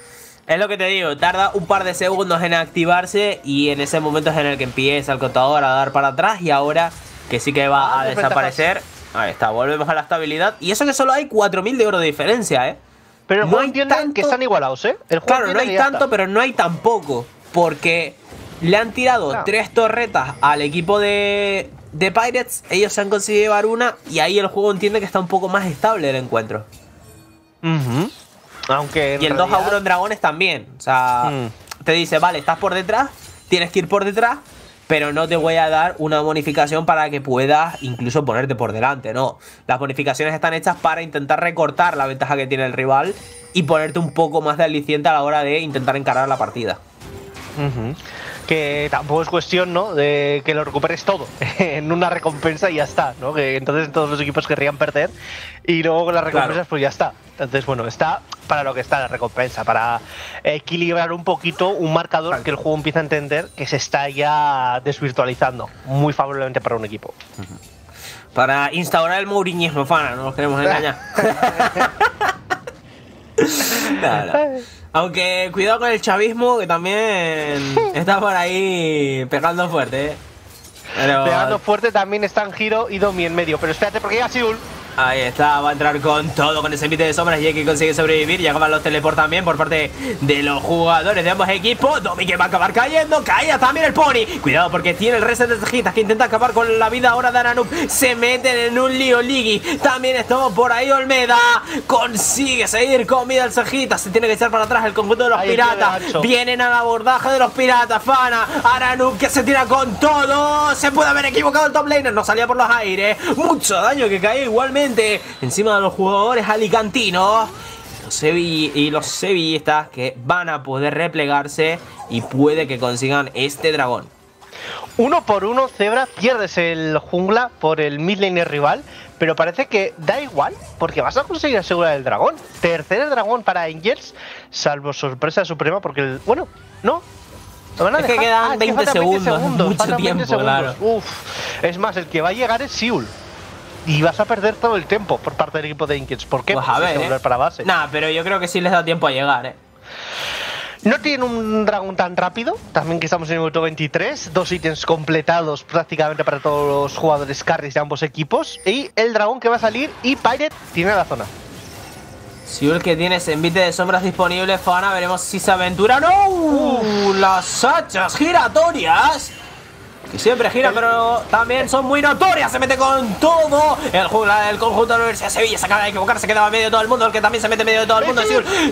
Es lo que te digo, tarda un par de segundos en activarse y en ese momento es en el que empieza el contador a dar para atrás y ahora que sí que va ah, a desaparecer. Ahí está, volvemos a la estabilidad. Y eso que solo hay 4.000 de oro de diferencia, ¿eh? Pero no entienden que están igualados, ¿eh? claro, no hay tanto, pero no hay tampoco. Porque le han tirado tres torretas al equipo de, de Pirates. Ellos se han conseguido llevar una. Y ahí el juego entiende que está un poco más estable el encuentro. Aunque. Y el 2 a 1 en dragones también. O sea, mm. te dice, vale, estás por detrás, tienes que ir por detrás, pero no te voy a dar una bonificación para que puedas incluso ponerte por delante, no. Las bonificaciones están hechas para intentar recortar la ventaja que tiene el rival y ponerte un poco más de aliciente a la hora de intentar encarar la partida que tampoco es cuestión, ¿no? De que lo recuperes todo <laughs> en una recompensa y ya está, ¿no? Que entonces todos los equipos querrían perder y luego con las recompensas pues ya está. Entonces, bueno, está para lo que está la recompensa, para equilibrar un poquito un marcador que el juego empieza a entender que se está ya desvirtualizando muy favorablemente para un equipo. Para instaurar el mouriñismo, fana, no nos queremos engañar. <laughs> Aunque cuidado con el chavismo, que también <laughs> está por ahí pegando fuerte. ¿eh? Pegando fuerte también están Giro y Domi en medio. Pero espérate, porque ya Siul. Ahí está, va a entrar con todo, con ese envite de sombras y que consigue sobrevivir. Llegaban los teleport también por parte de los jugadores de ambos equipos. Domi que va a acabar cayendo, caía también el Pony. Cuidado porque tiene el reset de cejitas que intenta acabar con la vida ahora de Aranup. Se meten en un lío Ligi. También estamos por ahí Olmeda. Consigue seguir con vida el cejitas. Se tiene que echar para atrás el conjunto de los piratas. Vienen al abordaje de los piratas. Fana, Aranup que se tira con todo. Se puede haber equivocado el top laner. No salía por los aires. Mucho daño que cae igualmente encima de los jugadores alicantinos. Los y los sevillistas que van a poder replegarse y puede que consigan este dragón. Uno por uno, Zebra, pierdes el jungla por el midlaner rival, pero parece que da igual, porque vas a conseguir asegurar el dragón. Tercer dragón para Angels, salvo sorpresa suprema, porque el. Bueno, no. es que quedan 20, ah, segundos, mucho tiempo, claro. Es más, el que va a llegar es Siul y vas a perder todo el tiempo por parte del equipo de Inkets. ¿Por qué? Pues a ver, ¿eh? para base. Nah, pero yo creo que sí les da tiempo a llegar, ¿eh? No tienen un dragón tan rápido, también que estamos en el minuto 23, dos ítems completados prácticamente para todos los jugadores carries de ambos equipos, y el dragón que va a salir y Pirate tiene la zona. Si el que tienes envite de sombras disponibles, Fana, veremos si se aventura. ¡No! Las hachas giratorias que siempre gira, pero también son muy notorias. Se mete con todo. El del conjunto de la Universidad de Sevilla se acaba de equivocar. Se quedaba medio de todo el mundo. El que también se mete medio de todo el mundo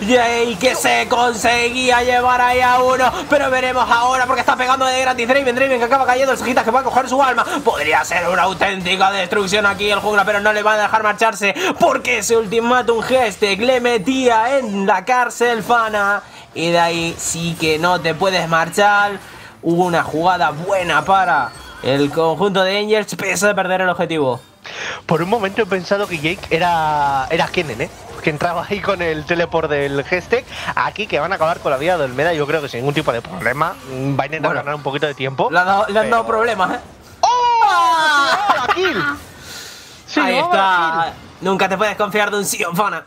Y que se conseguía llevar ahí a uno. Pero veremos ahora porque está pegando de gratis Draven. Draven que acaba cayendo. El Sajita que va a coger su alma. Podría ser una auténtica destrucción aquí el jungla, pero no le va a dejar marcharse. Porque ese ultimátum Gestec le metía en la cárcel Fana. Y de ahí sí que no te puedes marchar. Hubo una jugada buena para el conjunto de Angels, pese a perder el objetivo. Por un momento he pensado que Jake era, era Kennen, ¿eh? que entraba ahí con el teleport del Gestec. Aquí que van a acabar con la vida de Olmeda, yo creo que sin ningún tipo de problema. Va a intentar ganar un poquito de tiempo. Le, han dado problemas, ¿eh? ¡Oh! kill! Sí, ahí está. Nunca te puedes confiar de un Sion Fana.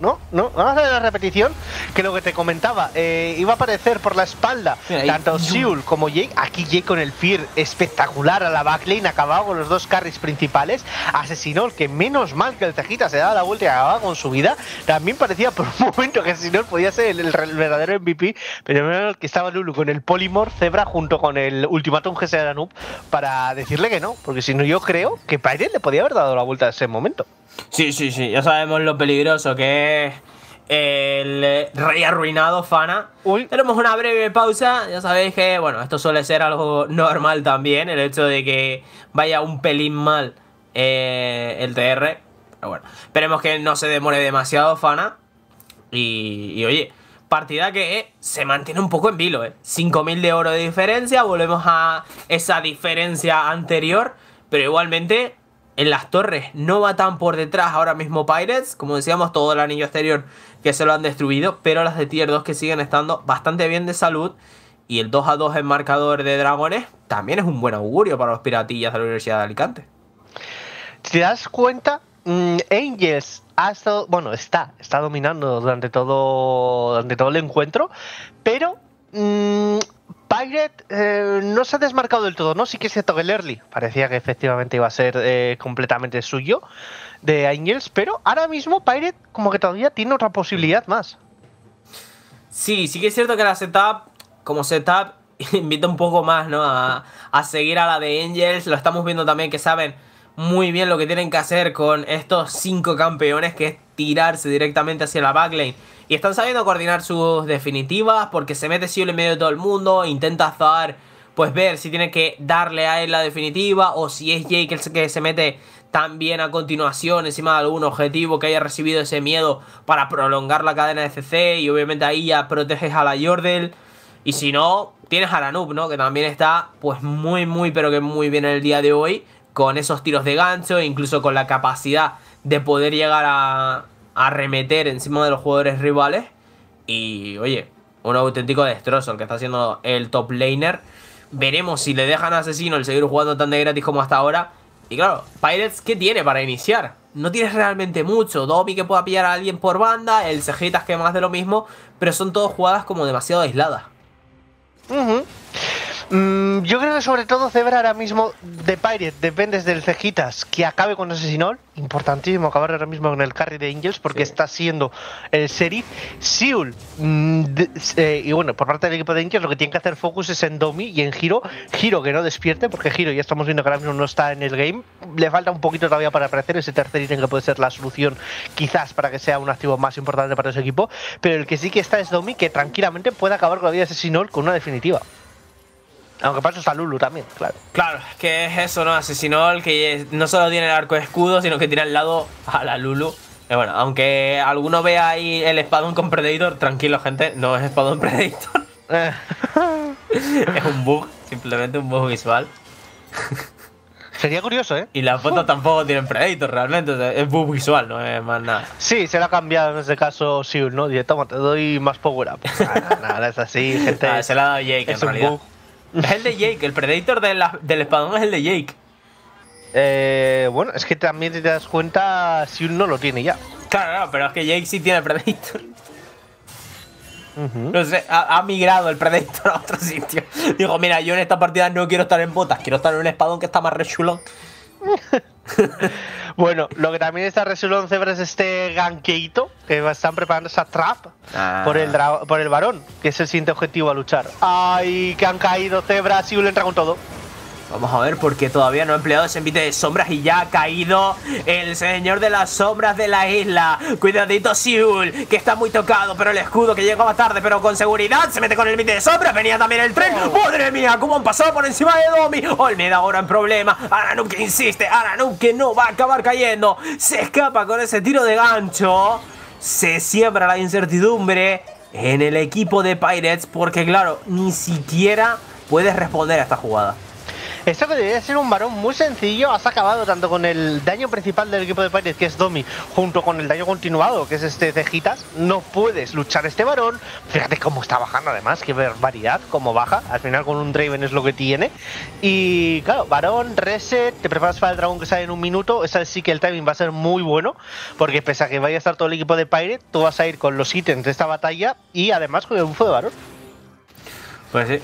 ¿No? ¿no? Vamos a ver la repetición, que lo que te comentaba, eh, iba a aparecer por la espalda tanto Siul como Jake, aquí Jake con el Fear espectacular a la backlane, acababa con los dos carries principales, asesinó el que menos mal que el Cejita se daba la vuelta y acababa con su vida, también parecía por un <laughs> momento que Asesinó podía ser el, verdadero MVP, pero que estaba Lulu con el Polymorph Zebra junto con el Ultimatum GS de Noob para decirle que no, porque si no yo creo que Pyre le podía haber dado la vuelta a ese momento. Sí, sí, sí, ya sabemos lo peligroso que es el rey arruinado, Fana. Tenemos una breve pausa, ya sabéis que, bueno, esto suele ser algo normal también, el hecho de que vaya un pelín mal eh, el TR. Pero bueno, esperemos que no se demore demasiado, Fana. Y, y oye, partida que se mantiene un poco en vilo, ¿eh? 5.000 de oro de diferencia, volvemos a esa diferencia anterior, pero igualmente en las torres no va tan por detrás ahora mismo Pirates. Como decíamos, todo el anillo exterior que se lo han destruido. Pero las de tier 2 que siguen estando bastante bien de salud. Y el 2 a 2 en marcador de dragones también es un buen augurio para los piratillas de la Universidad de Alicante. Te das cuenta, mm, Angels ha estado, bueno, está, está dominando durante todo, durante todo el encuentro, pero mmm, Pirate eh, no se ha desmarcado del todo, ¿no? Sí que es cierto que el early parecía que efectivamente iba a ser eh, completamente suyo de Angels, pero ahora mismo Pirate como que todavía tiene otra posibilidad más. Sí, sí que es cierto que la setup, como setup, <laughs> invita un poco más, ¿no? A, a seguir a la de Angels. Lo estamos viendo también que saben muy bien lo que tienen que hacer con estos cinco campeones, que tirarse directamente hacia la backlane. Y están sabiendo coordinar sus definitivas porque se mete Siul en medio de todo el mundo, intenta hacer, pues ver si tiene que darle a él la definitiva o si es Jake el que se mete también a continuación encima de algún objetivo que haya recibido ese miedo para prolongar la cadena de CC y obviamente ahí ya proteges a la Yordle. Y si no, tienes a la Noob, ¿no? Que también está pues muy, muy, pero que muy bien en el día de hoy. Con esos tiros de gancho, incluso con la capacidad de poder llegar a, arremeter encima de los jugadores rivales. Y oye, un auténtico destrozo el que está haciendo el top laner. Veremos si le dejan a Asesino el seguir jugando tan de gratis como hasta ahora. Y claro, Pirates, ¿qué tiene para iniciar? No tienes realmente mucho. Dobby que pueda pillar a alguien por banda, el Cejitas que más de lo mismo, pero son todas jugadas como demasiado aisladas. Mm, yo creo que sobre todo Zebra ahora mismo de Pirate dependes del Cejitas que acabe con Asesinol. Importantísimo acabar ahora mismo con el carry de Angels porque está siendo el Serif. Siul, mm, eh, y bueno, por parte del equipo de Angels lo que tiene que hacer focus es en Domi y en Giro. Giro que no despierte porque Giro ya estamos viendo que ahora mismo no está en el game. Le falta un poquito todavía para aparecer ese tercer ítem que puede ser la solución quizás para que sea un activo más importante para ese equipo. Pero el que sí que está es Domi que tranquilamente puede acabar con la vida de Asesinol con una definitiva. Aunque pasa está Lulu también, claro. Claro, que es eso, ¿no? Asesinó el que no solo tiene el arco de escudo, sino que tiene al lado a la Lulu. Y bueno, aunque alguno vea ahí el espadón con Predator, tranquilo, gente, no es espadón <laughs> Predator. es un bug, simplemente un bug visual. Sería curioso, ¿eh? Y las fotos tampoco tienen Predator realmente, es bug visual, no es más nada. Sí, se lo ha cambiado en este caso Siul, ¿no? Dice, toma, te doy más power up. <laughs> nada, es así, gente. Ah, se la ha dado Jake en realidad. <laughs> Es el de Jake, el Predator del espadón es el de Jake. Eh, bueno, es que también te das cuenta si uno lo tiene ya. Claro, pero es que Jake sí tiene Predator. No sé, ha, migrado el Predator a otro sitio. Digo, mira, yo en esta partida no quiero estar en botas, quiero estar en un espadón que está más rechulón. <laughs> bueno, lo que también está resuelto en Zebra es este ganqueito que están preparando esa trap ah. por, el por el varón, que es el siguiente objetivo a luchar. ¡Ay! Que han caído Zebra, y le entra con todo. Vamos a ver, porque todavía no ha empleado ese envite de sombras y ya ha caído el señor de las sombras de la isla. Cuidadito, Siul, que está muy tocado, pero el escudo que llegaba tarde, pero con seguridad, se mete con el envite de sombras. Venía también el tren. Oh. ¡Madre mía! ¿Cómo han pasado por encima de Domi? Olmeda ahora en problema. Aranuk que insiste. Aranuk que no va a acabar cayendo. Se escapa con ese tiro de gancho. Se siembra la incertidumbre en el equipo de Pirates, porque claro, ni siquiera puedes responder a esta jugada. Esto que debería ser un varón muy sencillo, has acabado tanto con el daño principal del equipo de Pirates, que es Domi, junto con el daño continuado, que es este Cejitas. No puedes luchar este varón. Fíjate cómo está bajando además, qué barbaridad, cómo baja. Al final con un Draven es lo que tiene. Y claro, varón, reset, te preparas para el dragón que sale en un minuto. Esa sí que el timing va a ser muy bueno, porque pese a que vaya a estar todo el equipo de Pirate, tú vas a ir con los ítems de esta batalla y además con el bufo de varón. Pues sí,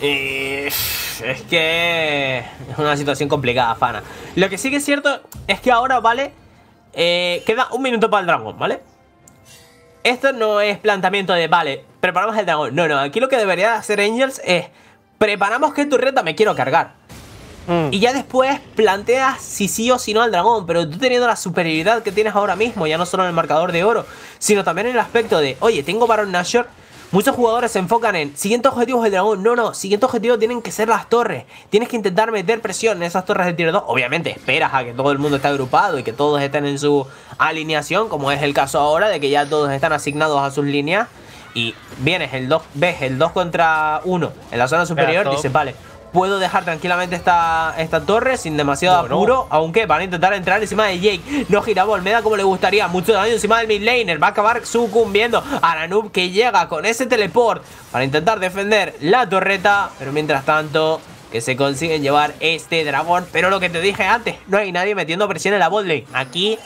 y es que es una situación complicada, Fana. Lo que sí que es cierto es que ahora, ¿vale? Eh, queda un minuto para el dragón, ¿vale? Esto no es planteamiento de, vale, preparamos el dragón. No, no, aquí lo que debería hacer Angels es, preparamos que tu reta me quiero cargar. Mm. Y ya después planteas si sí o si no al dragón. Pero tú teniendo la superioridad que tienes ahora mismo, ya no solo en el marcador de oro, sino también en el aspecto de, oye, tengo Baron Nashor Muchos jugadores se enfocan en siguiente objetivo es el dragón. No, no, siguiente objetivo tienen que ser las torres. Tienes que intentar meter presión en esas torres de tiro 2. Obviamente esperas a que todo el mundo esté agrupado y que todos estén en su alineación, como es el caso ahora, de que ya todos están asignados a sus líneas. Y vienes el 2, ves el 2 contra 1 en la zona superior, dices, vale, puedo dejar tranquilamente esta, esta torre sin demasiado apuro. Aunque van a intentar entrar encima de Jake. No gira Volmeda como le gustaría. Mucho daño encima del midlaner. Va a acabar sucumbiendo a la noob que llega con ese teleport para intentar defender la torreta. Pero mientras tanto, que se consiguen llevar este dragón. Pero lo que te dije antes, no hay nadie metiendo presión en la botlane. Aquí,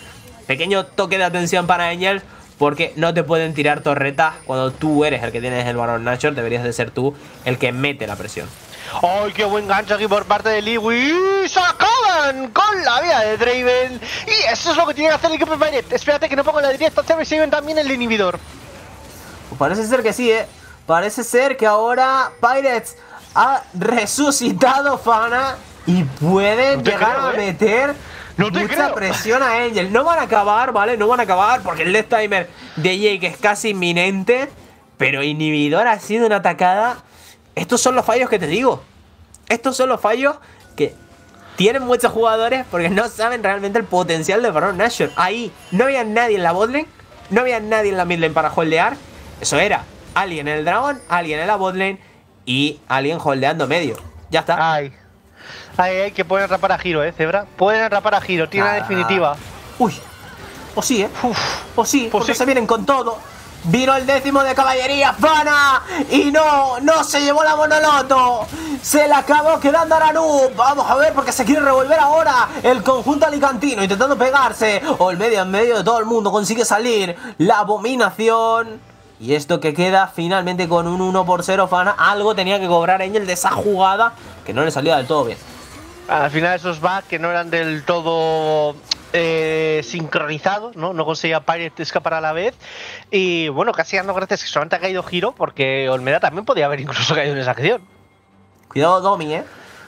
pequeño toque de atención para Angel. Porque no te pueden tirar torretas cuando tú eres el que tienes el Baron Nashor. Deberías de ser tú el que mete la presión. ¡Ay, qué buen gancho aquí por parte de Liwi! ¡Se acaban con la vida de Draven! Y eso es lo que tiene que hacer el equipo de. Espérate que no pongo la directa, se reciben también el inhibidor. Pues parece ser que sí, ¿eh? Parece ser que ahora Pirates ha resucitado Fana y puede llegar a ¿eh? No te mucha creo. presión a Angel. No van a acabar, ¿vale? No van a acabar porque el death timer de Jake es casi inminente. Pero inhibidor ha sido una atacada. Estos son los fallos que te digo. Estos son los fallos que tienen muchos jugadores porque no saben realmente el potencial de Baron Nashor. Ahí no había nadie en la botlane, no había nadie en la midlane para holdear. Eso era alguien en el dragón, alguien en la botlane y alguien holdeando medio. Ya está. Ay. Ay, ay, que pueden rapar a Giro, eh, Zebra. Pueden rapar a Giro, tiene la Ah. definitiva. Uy. O sí, ¿eh? Uf. O sí, Pues porque sí. se vienen con todo. Vino el décimo de caballería, Fana. Y no, no se llevó la monoloto. Se la acabó quedando a Ranub. Vamos a ver porque se quiere revolver ahora el conjunto alicantino intentando pegarse. O el medio en medio de todo el mundo consigue salir. La abominación. Y esto que queda finalmente con un 1 por 0, Fana. Algo tenía que cobrar Angel de esa jugada que no le salía del todo bien. Al final esos bugs que no eran del todo eh, sincronizados, ¿no? No conseguía Pirate escapar a la vez. Y bueno, casi dando gracias que solamente ha caído Giro, porque Olmeda también podía haber incluso caído en esa acción. Cuidado Domi, eh.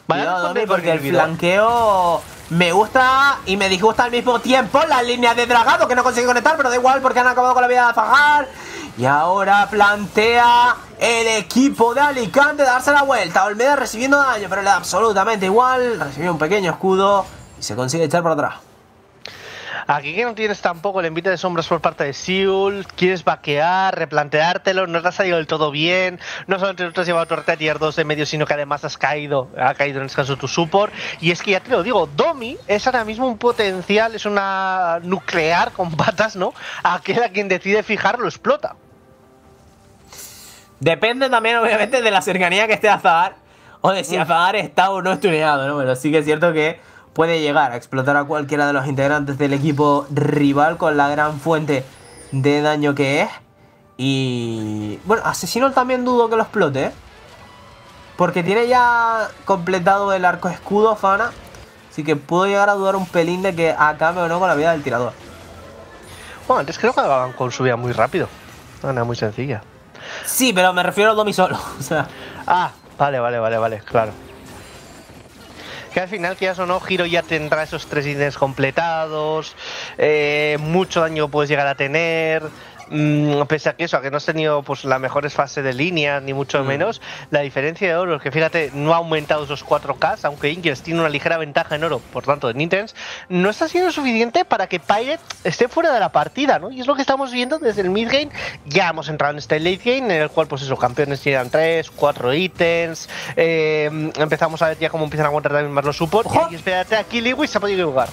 Cuidado Domi porque el flanqueo me gusta y me disgusta al mismo tiempo. La línea de dragado que no consigue conectar, pero da igual porque han acabado con la vida de Fajar. Y ahora plantea el equipo de Alicante darse la vuelta. Olmeda recibiendo daño, pero le da absolutamente igual. Recibió un pequeño escudo y se consigue echar por atrás. Aquí que no tienes tampoco el envite de sombras por parte de Siul, quieres vaquear, replanteártelo, no te ha salido del todo bien, no solamente no te has llevado torreta tier 2 de medio, sino que además has caído, ha caído en este caso tu support, y es que ya te lo digo, Domi es ahora mismo un potencial, es una nuclear con patas, ¿no? Aquel a quien decide fijar lo explota. Depende también, obviamente, de la cercanía que esté Azar. O de si Azar está o no estuneado, ¿no? Pero sí que es cierto que puede llegar a explotar a cualquiera de los integrantes del equipo rival con la gran fuente de daño que es. Y. Bueno, Asesino también dudo que lo explote, ¿eh? Porque tiene ya completado el arco escudo, Fana. Así que puedo llegar a dudar un pelín de que acabe o no con la vida del tirador. Bueno, antes creo que acababan con su vida muy rápido, una muy sencilla. Sí, pero me refiero a Domi solo. <laughs> O sea. Ah, vale, vale, vale, vale, claro. Que al final, quieras o no, Giro ya tendrá esos tres ítems completados, eh, mucho daño puedes llegar a tener, mm, pese a que eso, a que no has tenido pues las mejores fases de línea, ni mucho Mm. menos, la diferencia de oro es que fíjate, no ha aumentado esos 4K, aunque Ingers tiene una ligera ventaja en oro, por tanto, en ítems, no está siendo suficiente para que Pirate esté fuera de la partida, ¿no? Y es lo que estamos viendo desde el midgame, ya hemos entrado en este late game, en el cual, pues eso, campeones llegan 3, 4 ítems, eh, empezamos a ver ya cómo empiezan a aguantar también más los support, Ojo. y espérate, aquí Lewis se ha podido equivocar.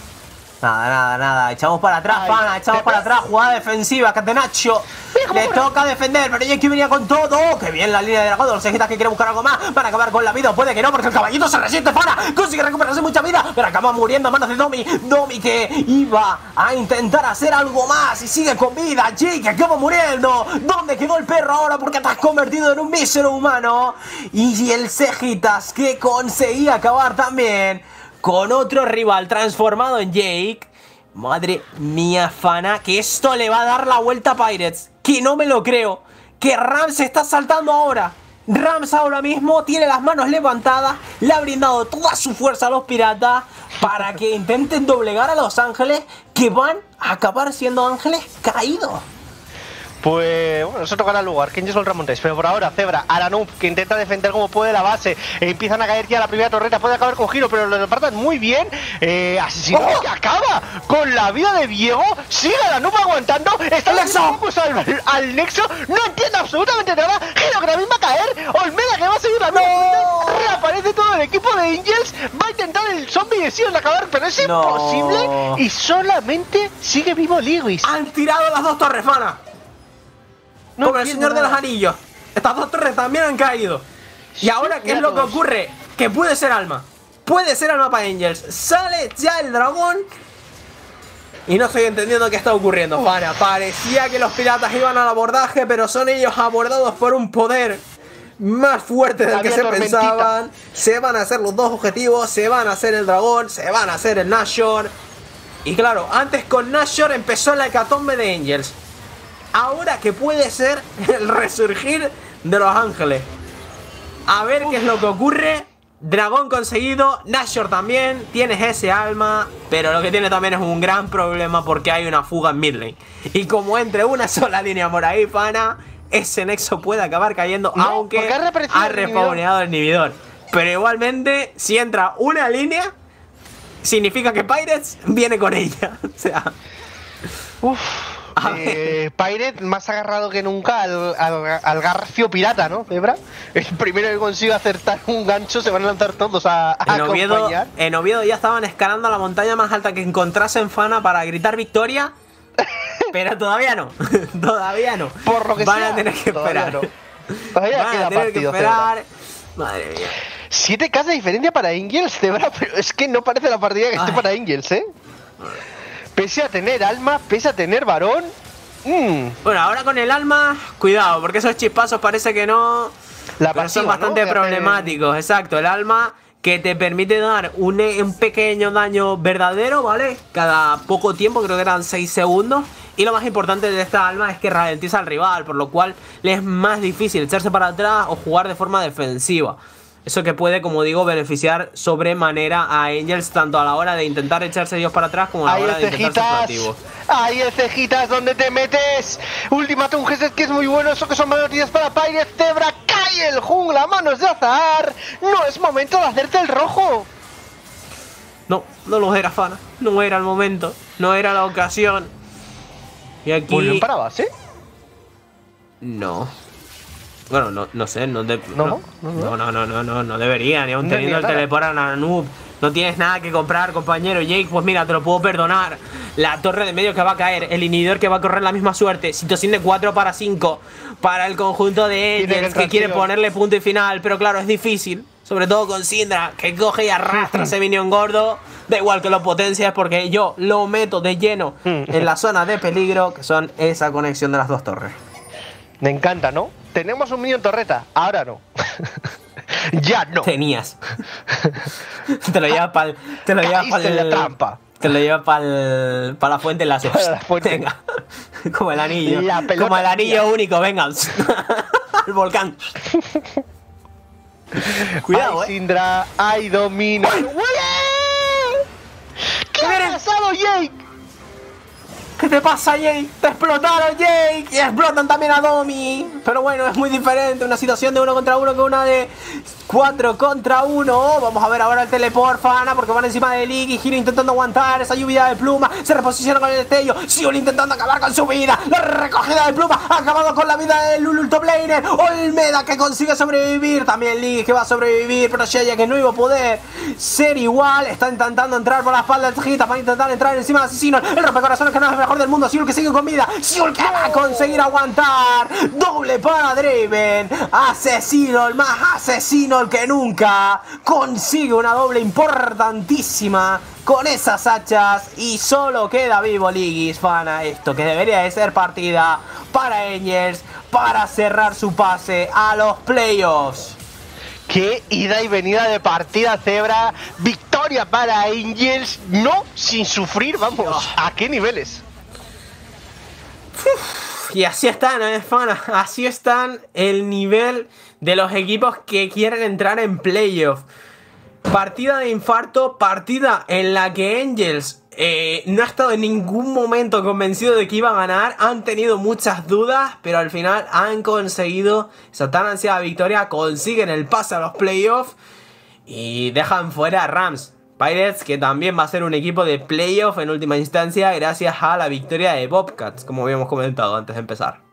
Nada, nada, nada. Echamos para atrás, Ay, pana. Echamos para atrás. Jugada defensiva. Catenacho. cómo Le toca defender. Pero Jake venía con todo. ¡Oh, ¡Qué bien la línea de dragón! Los ejitas que quiere buscar algo más para acabar con la vida. Puede que no, porque el caballito se resiste, pana. Consigue recuperarse mucha vida. Pero acaba muriendo a manos de Domi. Domi que iba a intentar hacer algo más. Y sigue con vida. Jake acaba muriendo. ¿Dónde quedó el perro ahora? Porque te has convertido en un mísero humano. Y el cejitas que conseguía acabar también con otro rival transformado en Jake. Madre mía, Fana, que esto le va a dar la vuelta a Pirates. Que no me lo creo. Que Rams está saltando ahora. Rams ahora mismo tiene las manos levantadas. Le ha brindado toda su fuerza a los piratas para que intenten doblegar a los ángeles que van a acabar siendo ángeles caídos. Pues bueno, eso tocará luego, Archangel contra Montes. Pero por ahora, Zebra, Aranub, que intenta defender como puede la base. empiezan a caer ya la primera torreta, puede acabar con giro, pero lo repartan muy bien. Eh, Asesino ¡Oh! que acaba con la vida de Diego. Sigue Aranub aguantando. Está ¡El Nexo! pues, al, al Nexo. No entiende absolutamente nada. Giro que también va a caer. Olmeda que va a seguir la. ¡No! Reaparece todo el equipo de Angels. Va a intentar el zombie de Sion acabar, pero es No. imposible. Y solamente sigue vivo Lewis. Han tirado las dos torres, Fana. No como el Señor de los. Anillos. Estas dos torres también han caído. Y ahora, ¿qué es lo que ocurre? Que puede ser alma. Puede ser alma para Angels. Sale ya el dragón. Y no estoy entendiendo qué está ocurriendo. Para, parecía que los piratas iban al abordaje, pero son ellos abordados por un poder más fuerte del que se tormentita. pensaban. Se van a hacer los dos objetivos, se van a hacer el dragón, se van a hacer el Nashor. Y claro, antes con Nashor empezó la hecatombe de Angels. Ahora que puede ser el resurgir de los ángeles. A ver qué es lo que ocurre. Dragón conseguido, Nashor también, tienes ese alma, pero lo que tiene también es un gran problema porque hay una fuga en midlane. Y como entre una <laughs> sola línea por ahí, pana, ese nexo puede acabar cayendo, No, aunque ha ha respawneado el inhibidor. Pero igualmente, si entra una línea, significa que Pirates viene con ella. <laughs> O sea, Uf. <laughs> Eh, Pirate más agarrado que nunca al, al, al garfio pirata, ¿no, Zebra? El primero que consiga acertar un gancho se van a lanzar todos a, a en Oviedo, acompañar. en Oviedo ya estaban escalando la montaña más alta que encontrasen Fana para gritar victoria. <laughs> Pero todavía no, <laughs> todavía no. Por lo que Van sea, a tener que todavía esperar. no. Todavía Van queda a tener que esperar. Madre mía. 7K de diferencia para Angels, Zebra, pero es que no parece la partida que esté para Angels, ¿eh? Pese a tener alma, pese a tener varón. mmm, Bueno, ahora con el alma, cuidado, porque esos chispazos parece que no. la pero son pasiva, ¿no? bastante problemáticos, exacto. El alma que te permite dar un, un pequeño daño verdadero, ¿vale? Cada poco tiempo, creo que eran 6 segundos. Y lo más importante de esta alma es que ralentiza al rival, por lo cual le es más difícil echarse para atrás o jugar de forma defensiva. Eso que puede, como digo, beneficiar sobremanera a Angels tanto a la hora de intentar echarse ellos para atrás como a la hora de intentar ser. Ahí el cejitas, ¿dónde te metes? Ultimatum Geset, que es muy bueno. Eso que son malas noticias para Pirates. Zebra, cae el jungla, manos de azar. No es momento de hacerte el rojo. No, no lo era Fana. No era el momento. No era la ocasión. Y aquí. Volvió para base. No. Bueno, no, no sé, no, de- ¿No? no, ¿No, no, no, no, no, no debería, ni aun No teniendo el teleport a Nanoob. No tienes nada que comprar, compañero. Jake, pues mira, te lo puedo perdonar. La torre de medio que va a caer, el inhibidor que va a correr la misma suerte. Situación de 4 para 5 para el conjunto de que Angels que entrar quiere ponerle punto y final. Pero claro, es difícil. Sobre todo con Syndra, que coge y arrastra <laughs> ese minion gordo. Da igual que lo potencias porque yo lo meto de lleno <laughs> en la zona de peligro, que son esa conexión de las dos torres. Me encanta, ¿no? Tenemos un minion torreta. Ahora no. <laughs> ya no. Tenías. <laughs> te lo llevas para te lo <laughs> Caíste para la trampa. Te lo llevas para para la fuente láser. La fuente. Venga. Como el anillo. La Como el anillo único, venga. Al volcán. Cuidado, Ay, eh. Sindra, ay, domino. ¡Ué! ¿Qué ha pasado, Jake? ¿Qué te pasa, Jake? Te explotaron, Jake. Y explotan también a Domi. Pero bueno, es muy diferente. Una situación de uno contra uno que una de cuatro contra uno. Vamos a ver ahora el teleport, Fana, porque van encima de League y Giro intentando aguantar esa lluvia de pluma. Se reposiciona con el destello. Sion intentando acabar con su vida. La recogida de pluma ha acabado con la vida de Lulu top laner. Olmeda que consigue sobrevivir. También League que va a sobrevivir. Pero Sheya que no iba a poder ser igual. Está intentando entrar por la espalda de Gita para intentar entrar encima del asesino. El rompecorazones que no es el mejor del mundo. Siul que sigue con vida. Siul que va a conseguir aguantar. Doble para Draven. Asesino, el más asesino que nunca. Consigue una doble importantísima con esas hachas. Y solo queda vivo Ligis, fana. Esto que debería de ser partida para Angels. Para cerrar su pase a los playoffs. Qué ida y venida de partida, Zebra. Victoria para Angels. No sin sufrir, vamos. ¿A qué niveles? Y así están, ¿eh, fana? Así están el nivel de los equipos que quieren entrar en playoff. Partida de infarto, partida en la que Angels eh, no ha estado en ningún momento convencido de que iba a ganar. Han tenido muchas dudas, pero al final han conseguido esa tan ansiada victoria. Consiguen el pase a los playoffs y dejan fuera a Rams. Pirates, que también va a ser un equipo de playoff en última instancia, gracias a la victoria de Bobcats, como habíamos comentado antes de empezar.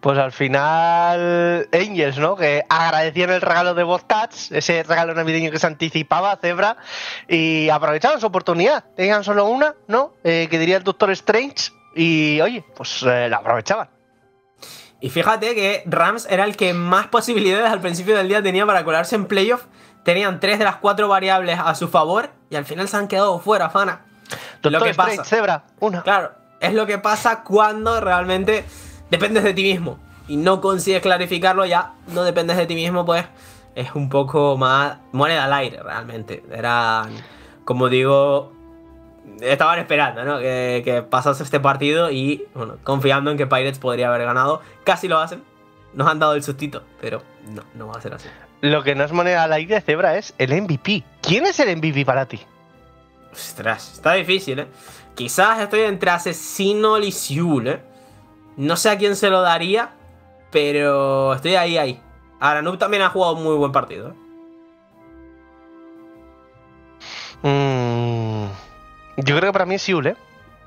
Pues al final, Angels, ¿no? Que agradecían el regalo de Bobcats, ese regalo navideño que se anticipaba, Zebra, y aprovecharon su oportunidad. Tenían solo una, ¿no? Eh, que diría el Doctor Strange, y oye, pues eh, la aprovechaban. Y fíjate que Rams era el que más posibilidades al principio del día tenía para colarse en playoff. Tenían tres de las cuatro variables a su favor y al final se han quedado fuera, Fana. Doctor lo que Strange, pasa. Zebra, una. Claro, es lo que pasa cuando realmente dependes de ti mismo y no consigues clarificarlo ya, no dependes de ti mismo, pues es un poco más moneda al aire realmente. Eran, como digo, estaban esperando, ¿no? Que, que pasase este partido y, bueno, confiando en que Pirates podría haber ganado. Casi lo hacen, nos han dado el sustito, pero no, no va a ser así. Lo que no es moneda al aire, Zebra, es el MVP. ¿Quién es el MVP para ti? Ostras, está difícil, ¿eh? Quizás estoy entre Asesino y Siul, ¿eh? No sé a quién se lo daría, pero estoy ahí, ahí. Ahora, Noob también ha jugado un muy buen partido. Mm, yo creo que para mí es Siul, ¿eh?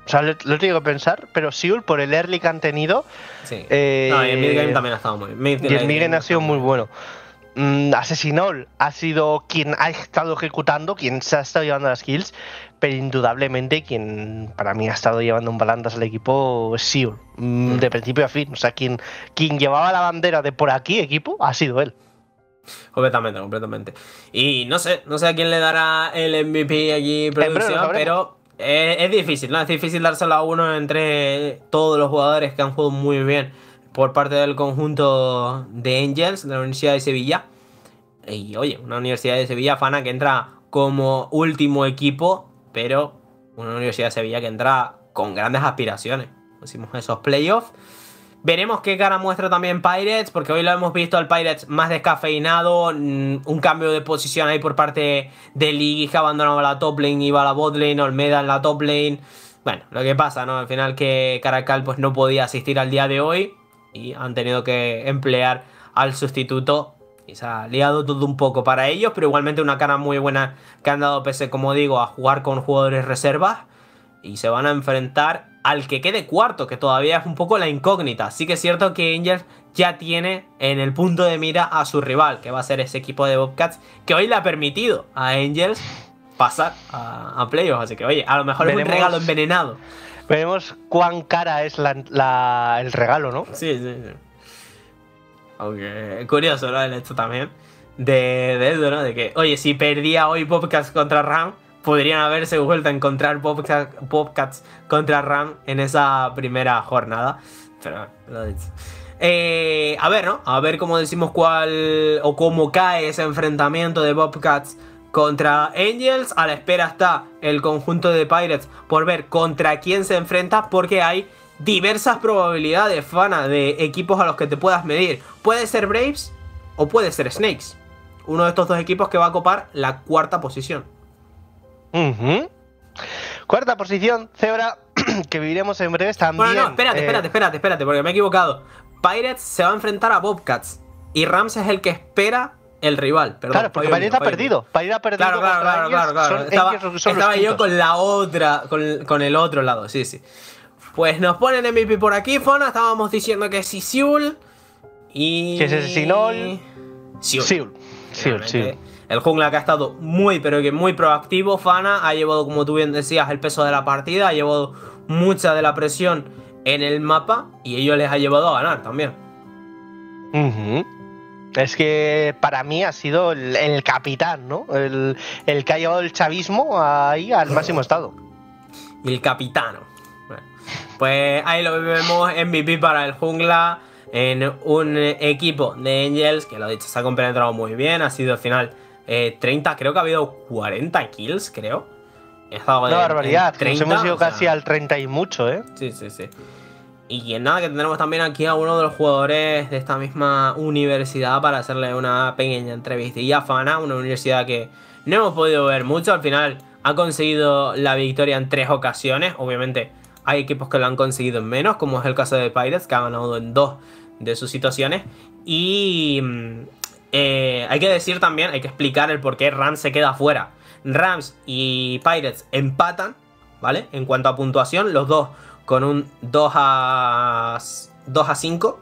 O sea, lo, lo tengo que pensar, pero Siul, por el early que han tenido. Sí. eh, no, y el midgame también ha estado muy bien. Y el Miguel ha sido muy bueno. Mm, Asesinol ha sido quien ha estado ejecutando, quien se ha estado llevando las kills, pero indudablemente quien para mí ha estado llevando un balandas al equipo es Siul, mm, Mm. de principio a fin. O sea, quien, quien llevaba la bandera de por aquí equipo ha sido él. Completamente, completamente. Y no sé, no sé a quién le dará el MVP lo producción, pero es, es difícil, ¿no? Es difícil dárselo a uno entre todos los jugadores que han jugado muy bien por parte del conjunto de Angels de la Universidad de Sevilla. Y oye, una Universidad de Sevilla fana que entra como último equipo, pero una Universidad de Sevilla que entra con grandes aspiraciones. Hicimos esos playoffs. Veremos qué cara muestra también Pirates, porque hoy lo hemos visto al Pirates más descafeinado, mm, un cambio de posición ahí por parte de League, que abandonaba la top lane, iba a la bot lane, Olmeda en la top lane. Bueno, lo que pasa, ¿no? Al final que Caracal pues no podía asistir al día de hoy y han tenido que emplear al sustituto y se ha liado todo un poco para ellos, pero igualmente una cara muy buena que han dado pese, como digo, a jugar con jugadores reservas y se van a enfrentar al que quede cuarto, que todavía es un poco la incógnita. Sí que es cierto que Angels ya tiene en el punto de mira a su rival, que va a ser ese equipo de Bobcats, que hoy le ha permitido a Angels pasar a, a playoffs. Así que, oye, a lo mejor es un regalo envenenado. Veremos cuán cara es la- la- el regalo, ¿no? Sí, sí, sí. Aunque curioso, ¿no? El hecho también de, de eso, ¿no? De que, oye, si perdía hoy Bobcats contra Ram, podrían haberse vuelto a encontrar Bobcats contra Ram en esa primera jornada. Pero, lo he dicho. Eh, a ver, ¿no? A ver cómo decimos cuál o cómo cae ese enfrentamiento de Bobcats contra Angels. A la espera está el conjunto de Pirates por ver contra quién se enfrenta, porque hay diversas probabilidades, Fana, de equipos a los que te puedas medir. Puede ser Braves o puede ser Snakes. Uno de estos dos equipos que va a copar la cuarta posición. Cuarta posición, Zebra, <clears throat> que viviremos en breves también. Bueno, no, espérate, eh, espérate, espérate, espérate, porque me he equivocado. Pirates se va a enfrentar a Bobcats y Rams es el que espera el rival. Perdón, Claro, porque Pirates ha perdido. Pirates ha perdido Claro, claro, claro, ellos, claro, claro. son Estaba, ellos son yo con la otra, con, con el otro lado, sí, sí. Pues nos ponen MVP por aquí, Fona. Estábamos diciendo que sí, Siul. Y. Que es Asesinol. Siul. Siul. Siul, Realmente, Siul. El jungla que ha estado muy, pero que muy proactivo, Fana. Ha llevado, como tú bien decías, el peso de la partida. Ha llevado mucha de la presión en el mapa. Y ello les ha llevado a ganar también. Es que para mí ha sido el, el capitán, ¿no? El, el que ha llevado el chavismo ahí al máximo estado. El capitano. Bueno, pues ahí lo vemos MVP para el jungla en un equipo de Angels que lo dicho se ha compenetrado muy bien. Ha sido al final eh, 30, creo que ha habido 40 kills, creo. Una en- barbaridad, en que nos hemos 30, ido sea, casi al 30 y mucho, ¿eh? Sí, sí, sí. Y nada, que tendremos también aquí a uno de los jugadores de esta misma universidad para hacerle una pequeña entrevistilla Fana, una universidad que no hemos podido ver mucho. Al final ha conseguido la victoria en tres ocasiones. Obviamente hay equipos que lo han conseguido en menos, como es el caso de Pirates, que ha ganado en dos de sus situaciones. Y mm, eh, hay que decir también, hay que explicar el por qué Rams se queda fuera. Rams y Pirates empatan, ¿vale? En cuanto a puntuación, los dos con un 2 a, 2 a 5.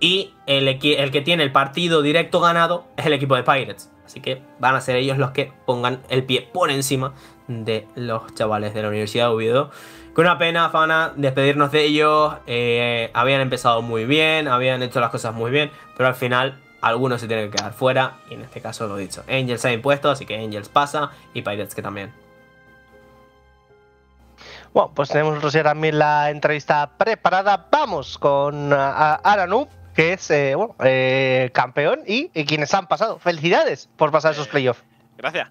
Y el, el que tiene el partido directo ganado es el equipo de Pirates. Así que van a ser ellos los que pongan el pie por encima de los chavales de la Universidad de Oviedo. Con una pena, Fana, despedirnos de ellos. eh, habían empezado muy bien, habían hecho las cosas muy bien, pero al final algunos se tienen que quedar fuera. Y en este caso lo he dicho. Angels se ha impuesto, así que Angels pasa y Pirates que también. Bueno, pues tenemos nosotros ya también la entrevista preparada. Vamos con ah, a Aranu, que es eh, bueno, eh, campeón y, y quienes han pasado. Felicidades por pasar esos playoffs. Gracias.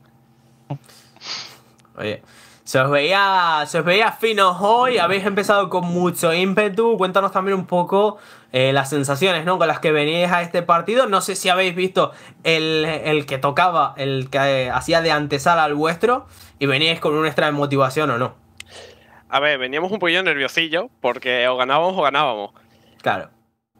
Oye, Se os veía, se os veía finos hoy, habéis empezado con mucho ímpetu. Cuéntanos también un poco eh, las sensaciones ¿no? con las que veníais a este partido. No sé si habéis visto el, el que tocaba, el que eh, hacía de antesala al vuestro y veníais con un extra de motivación o no. A ver, veníamos un poquillo nerviosillo porque o ganábamos o ganábamos. Claro.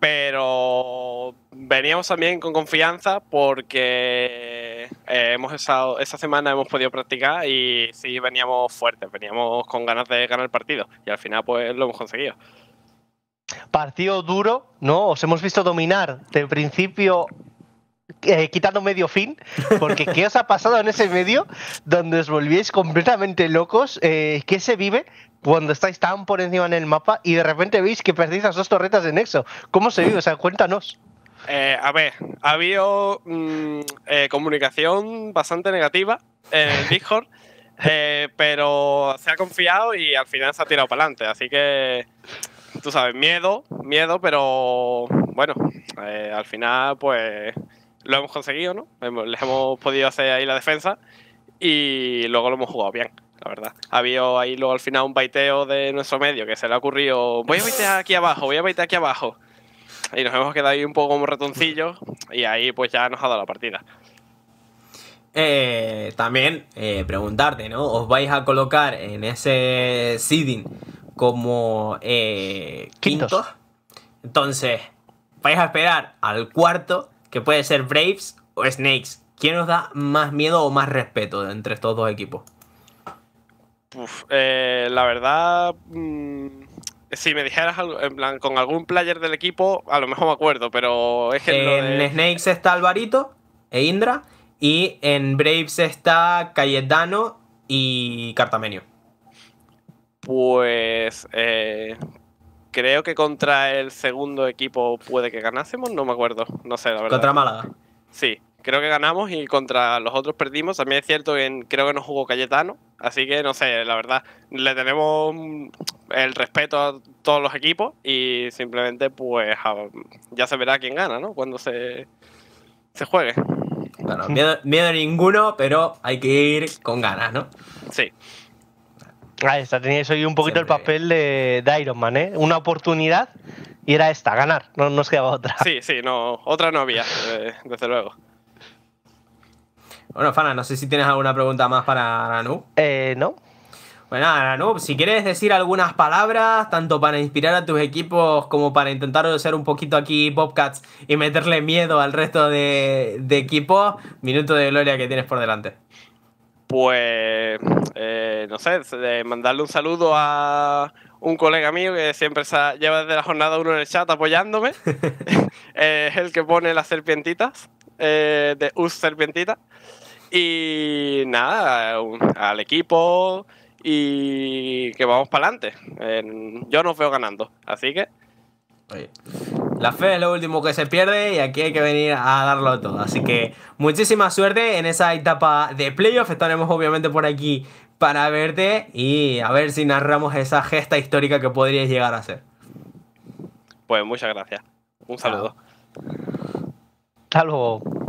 Pero veníamos también con confianza porque eh, hemos estado, esta semana hemos podido practicar y sí veníamos fuertes, veníamos con ganas de ganar el partido y al final pues lo hemos conseguido. Partido duro, ¿no? Os hemos visto dominar de principio eh, quitando medio fin, porque ¿qué os ha pasado en ese medio donde os volvíais completamente locos? Eh, ¿Qué se vive cuando estáis tan por encima en el mapa y de repente veis que perdéis las dos torretas de Nexo? ¿Cómo se vive? O sea, cuéntanos. Eh, a ver, ha habido mm, eh, comunicación bastante negativa en el Discord, <laughs> eh, pero se ha confiado y al final se ha tirado para adelante. Así que, tú sabes, miedo, miedo, pero bueno, eh, al final pues lo hemos conseguido, ¿no? Les hemos podido hacer ahí la defensa y luego lo hemos jugado bien, la verdad. Ha habido ahí luego al final un baiteo de nuestro medio que se le ha ocurrido, voy a baitear aquí abajo, voy a baitear aquí abajo. <laughs> Y nos hemos quedado ahí un poco como ratoncillos y ahí pues ya nos ha dado la partida. Eh, también eh, preguntarte, ¿no? ¿Os vais a colocar en ese seeding como eh, Quintos. quintos? Entonces, vais a esperar al cuarto, que puede ser Braves o Snakes. ¿Quién os da más miedo o más respeto entre estos dos equipos? Uf, eh, la verdad, mm, si me dijeras algo, en plan, con algún player del equipo, a lo mejor me acuerdo, pero es que En de- Snakes está Alvarito e Indra. Y en Braves está Cayetano y Cartamenio. Pues eh, creo que contra el segundo equipo puede que ganásemos, no me acuerdo, no sé, la verdad. Contra Málaga. Sí, creo que ganamos y contra los otros perdimos. También es cierto que en- creo que no jugó Cayetano, así que no sé, la verdad, le tenemos el respeto a todos los equipos y simplemente pues ya se verá quién gana, ¿no? Cuando se, se juegue. Bueno, miedo, miedo ninguno, pero hay que ir con ganas, ¿no? Sí, Ahí está, teníais hoy un poquito Siempre. el papel de, de Iron Man, ¿eh? Una oportunidad y era esta, ganar, no nos quedaba otra. sí, sí, no, otra no había, eh, desde luego. Bueno, Fana, no sé si tienes alguna pregunta más para Nanu. Eh, ¿no? Bueno, Nanu, si quieres decir algunas palabras, tanto para inspirar a tus equipos como para intentar ser un poquito aquí Bobcats y meterle miedo al resto de, de equipos, minuto de gloria que tienes por delante. Pues, eh, no sé, de mandarle un saludo a un colega mío que siempre se lleva desde la jornada uno en el chat apoyándome. <laughs> <laughs> Eh, es el que pone las serpientitas, eh, de Us Serpientita. Y nada, al equipo y que vamos para adelante. yo nos veo ganando, así que Oye, la fe es lo último que se pierde y aquí hay que venir a darlo todo. Así que muchísima suerte en esa etapa de playoff. Estaremos obviamente por aquí para verte y a ver si narramos esa gesta histórica que podrías llegar a ser. pues muchas gracias. Un saludo. Hasta luego.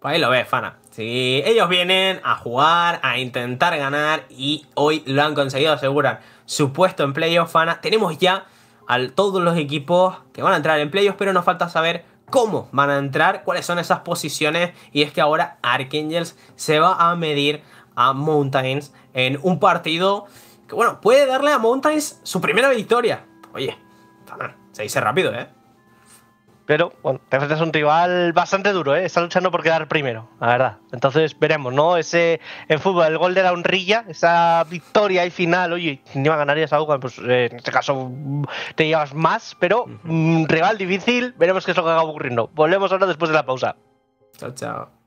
Pues ahí lo ves, Fana. Si ellos vienen a jugar, a intentar ganar y hoy lo han conseguido asegurar su puesto en playoff, Fana, tenemos ya a todos los equipos que van a entrar en playoff, pero nos falta saber cómo van a entrar, cuáles son esas posiciones y es que ahora Archangels se va a medir a Mountains en un partido que, bueno, puede darle a Mountains su primera victoria. Oye, Fana, se dice rápido, ¿eh? Pero, bueno, te enfrentas a un rival bastante duro, ¿eh? Está luchando por quedar primero, la verdad. Entonces veremos, ¿no? Ese en fútbol, el gol de la honrilla, esa victoria y final, oye, si encima ganarías algo, pues eh, en este caso te llevas más, pero mm, rival difícil, veremos qué es lo que acaba ocurriendo. Volvemos ahora después de la pausa. Chao, chao.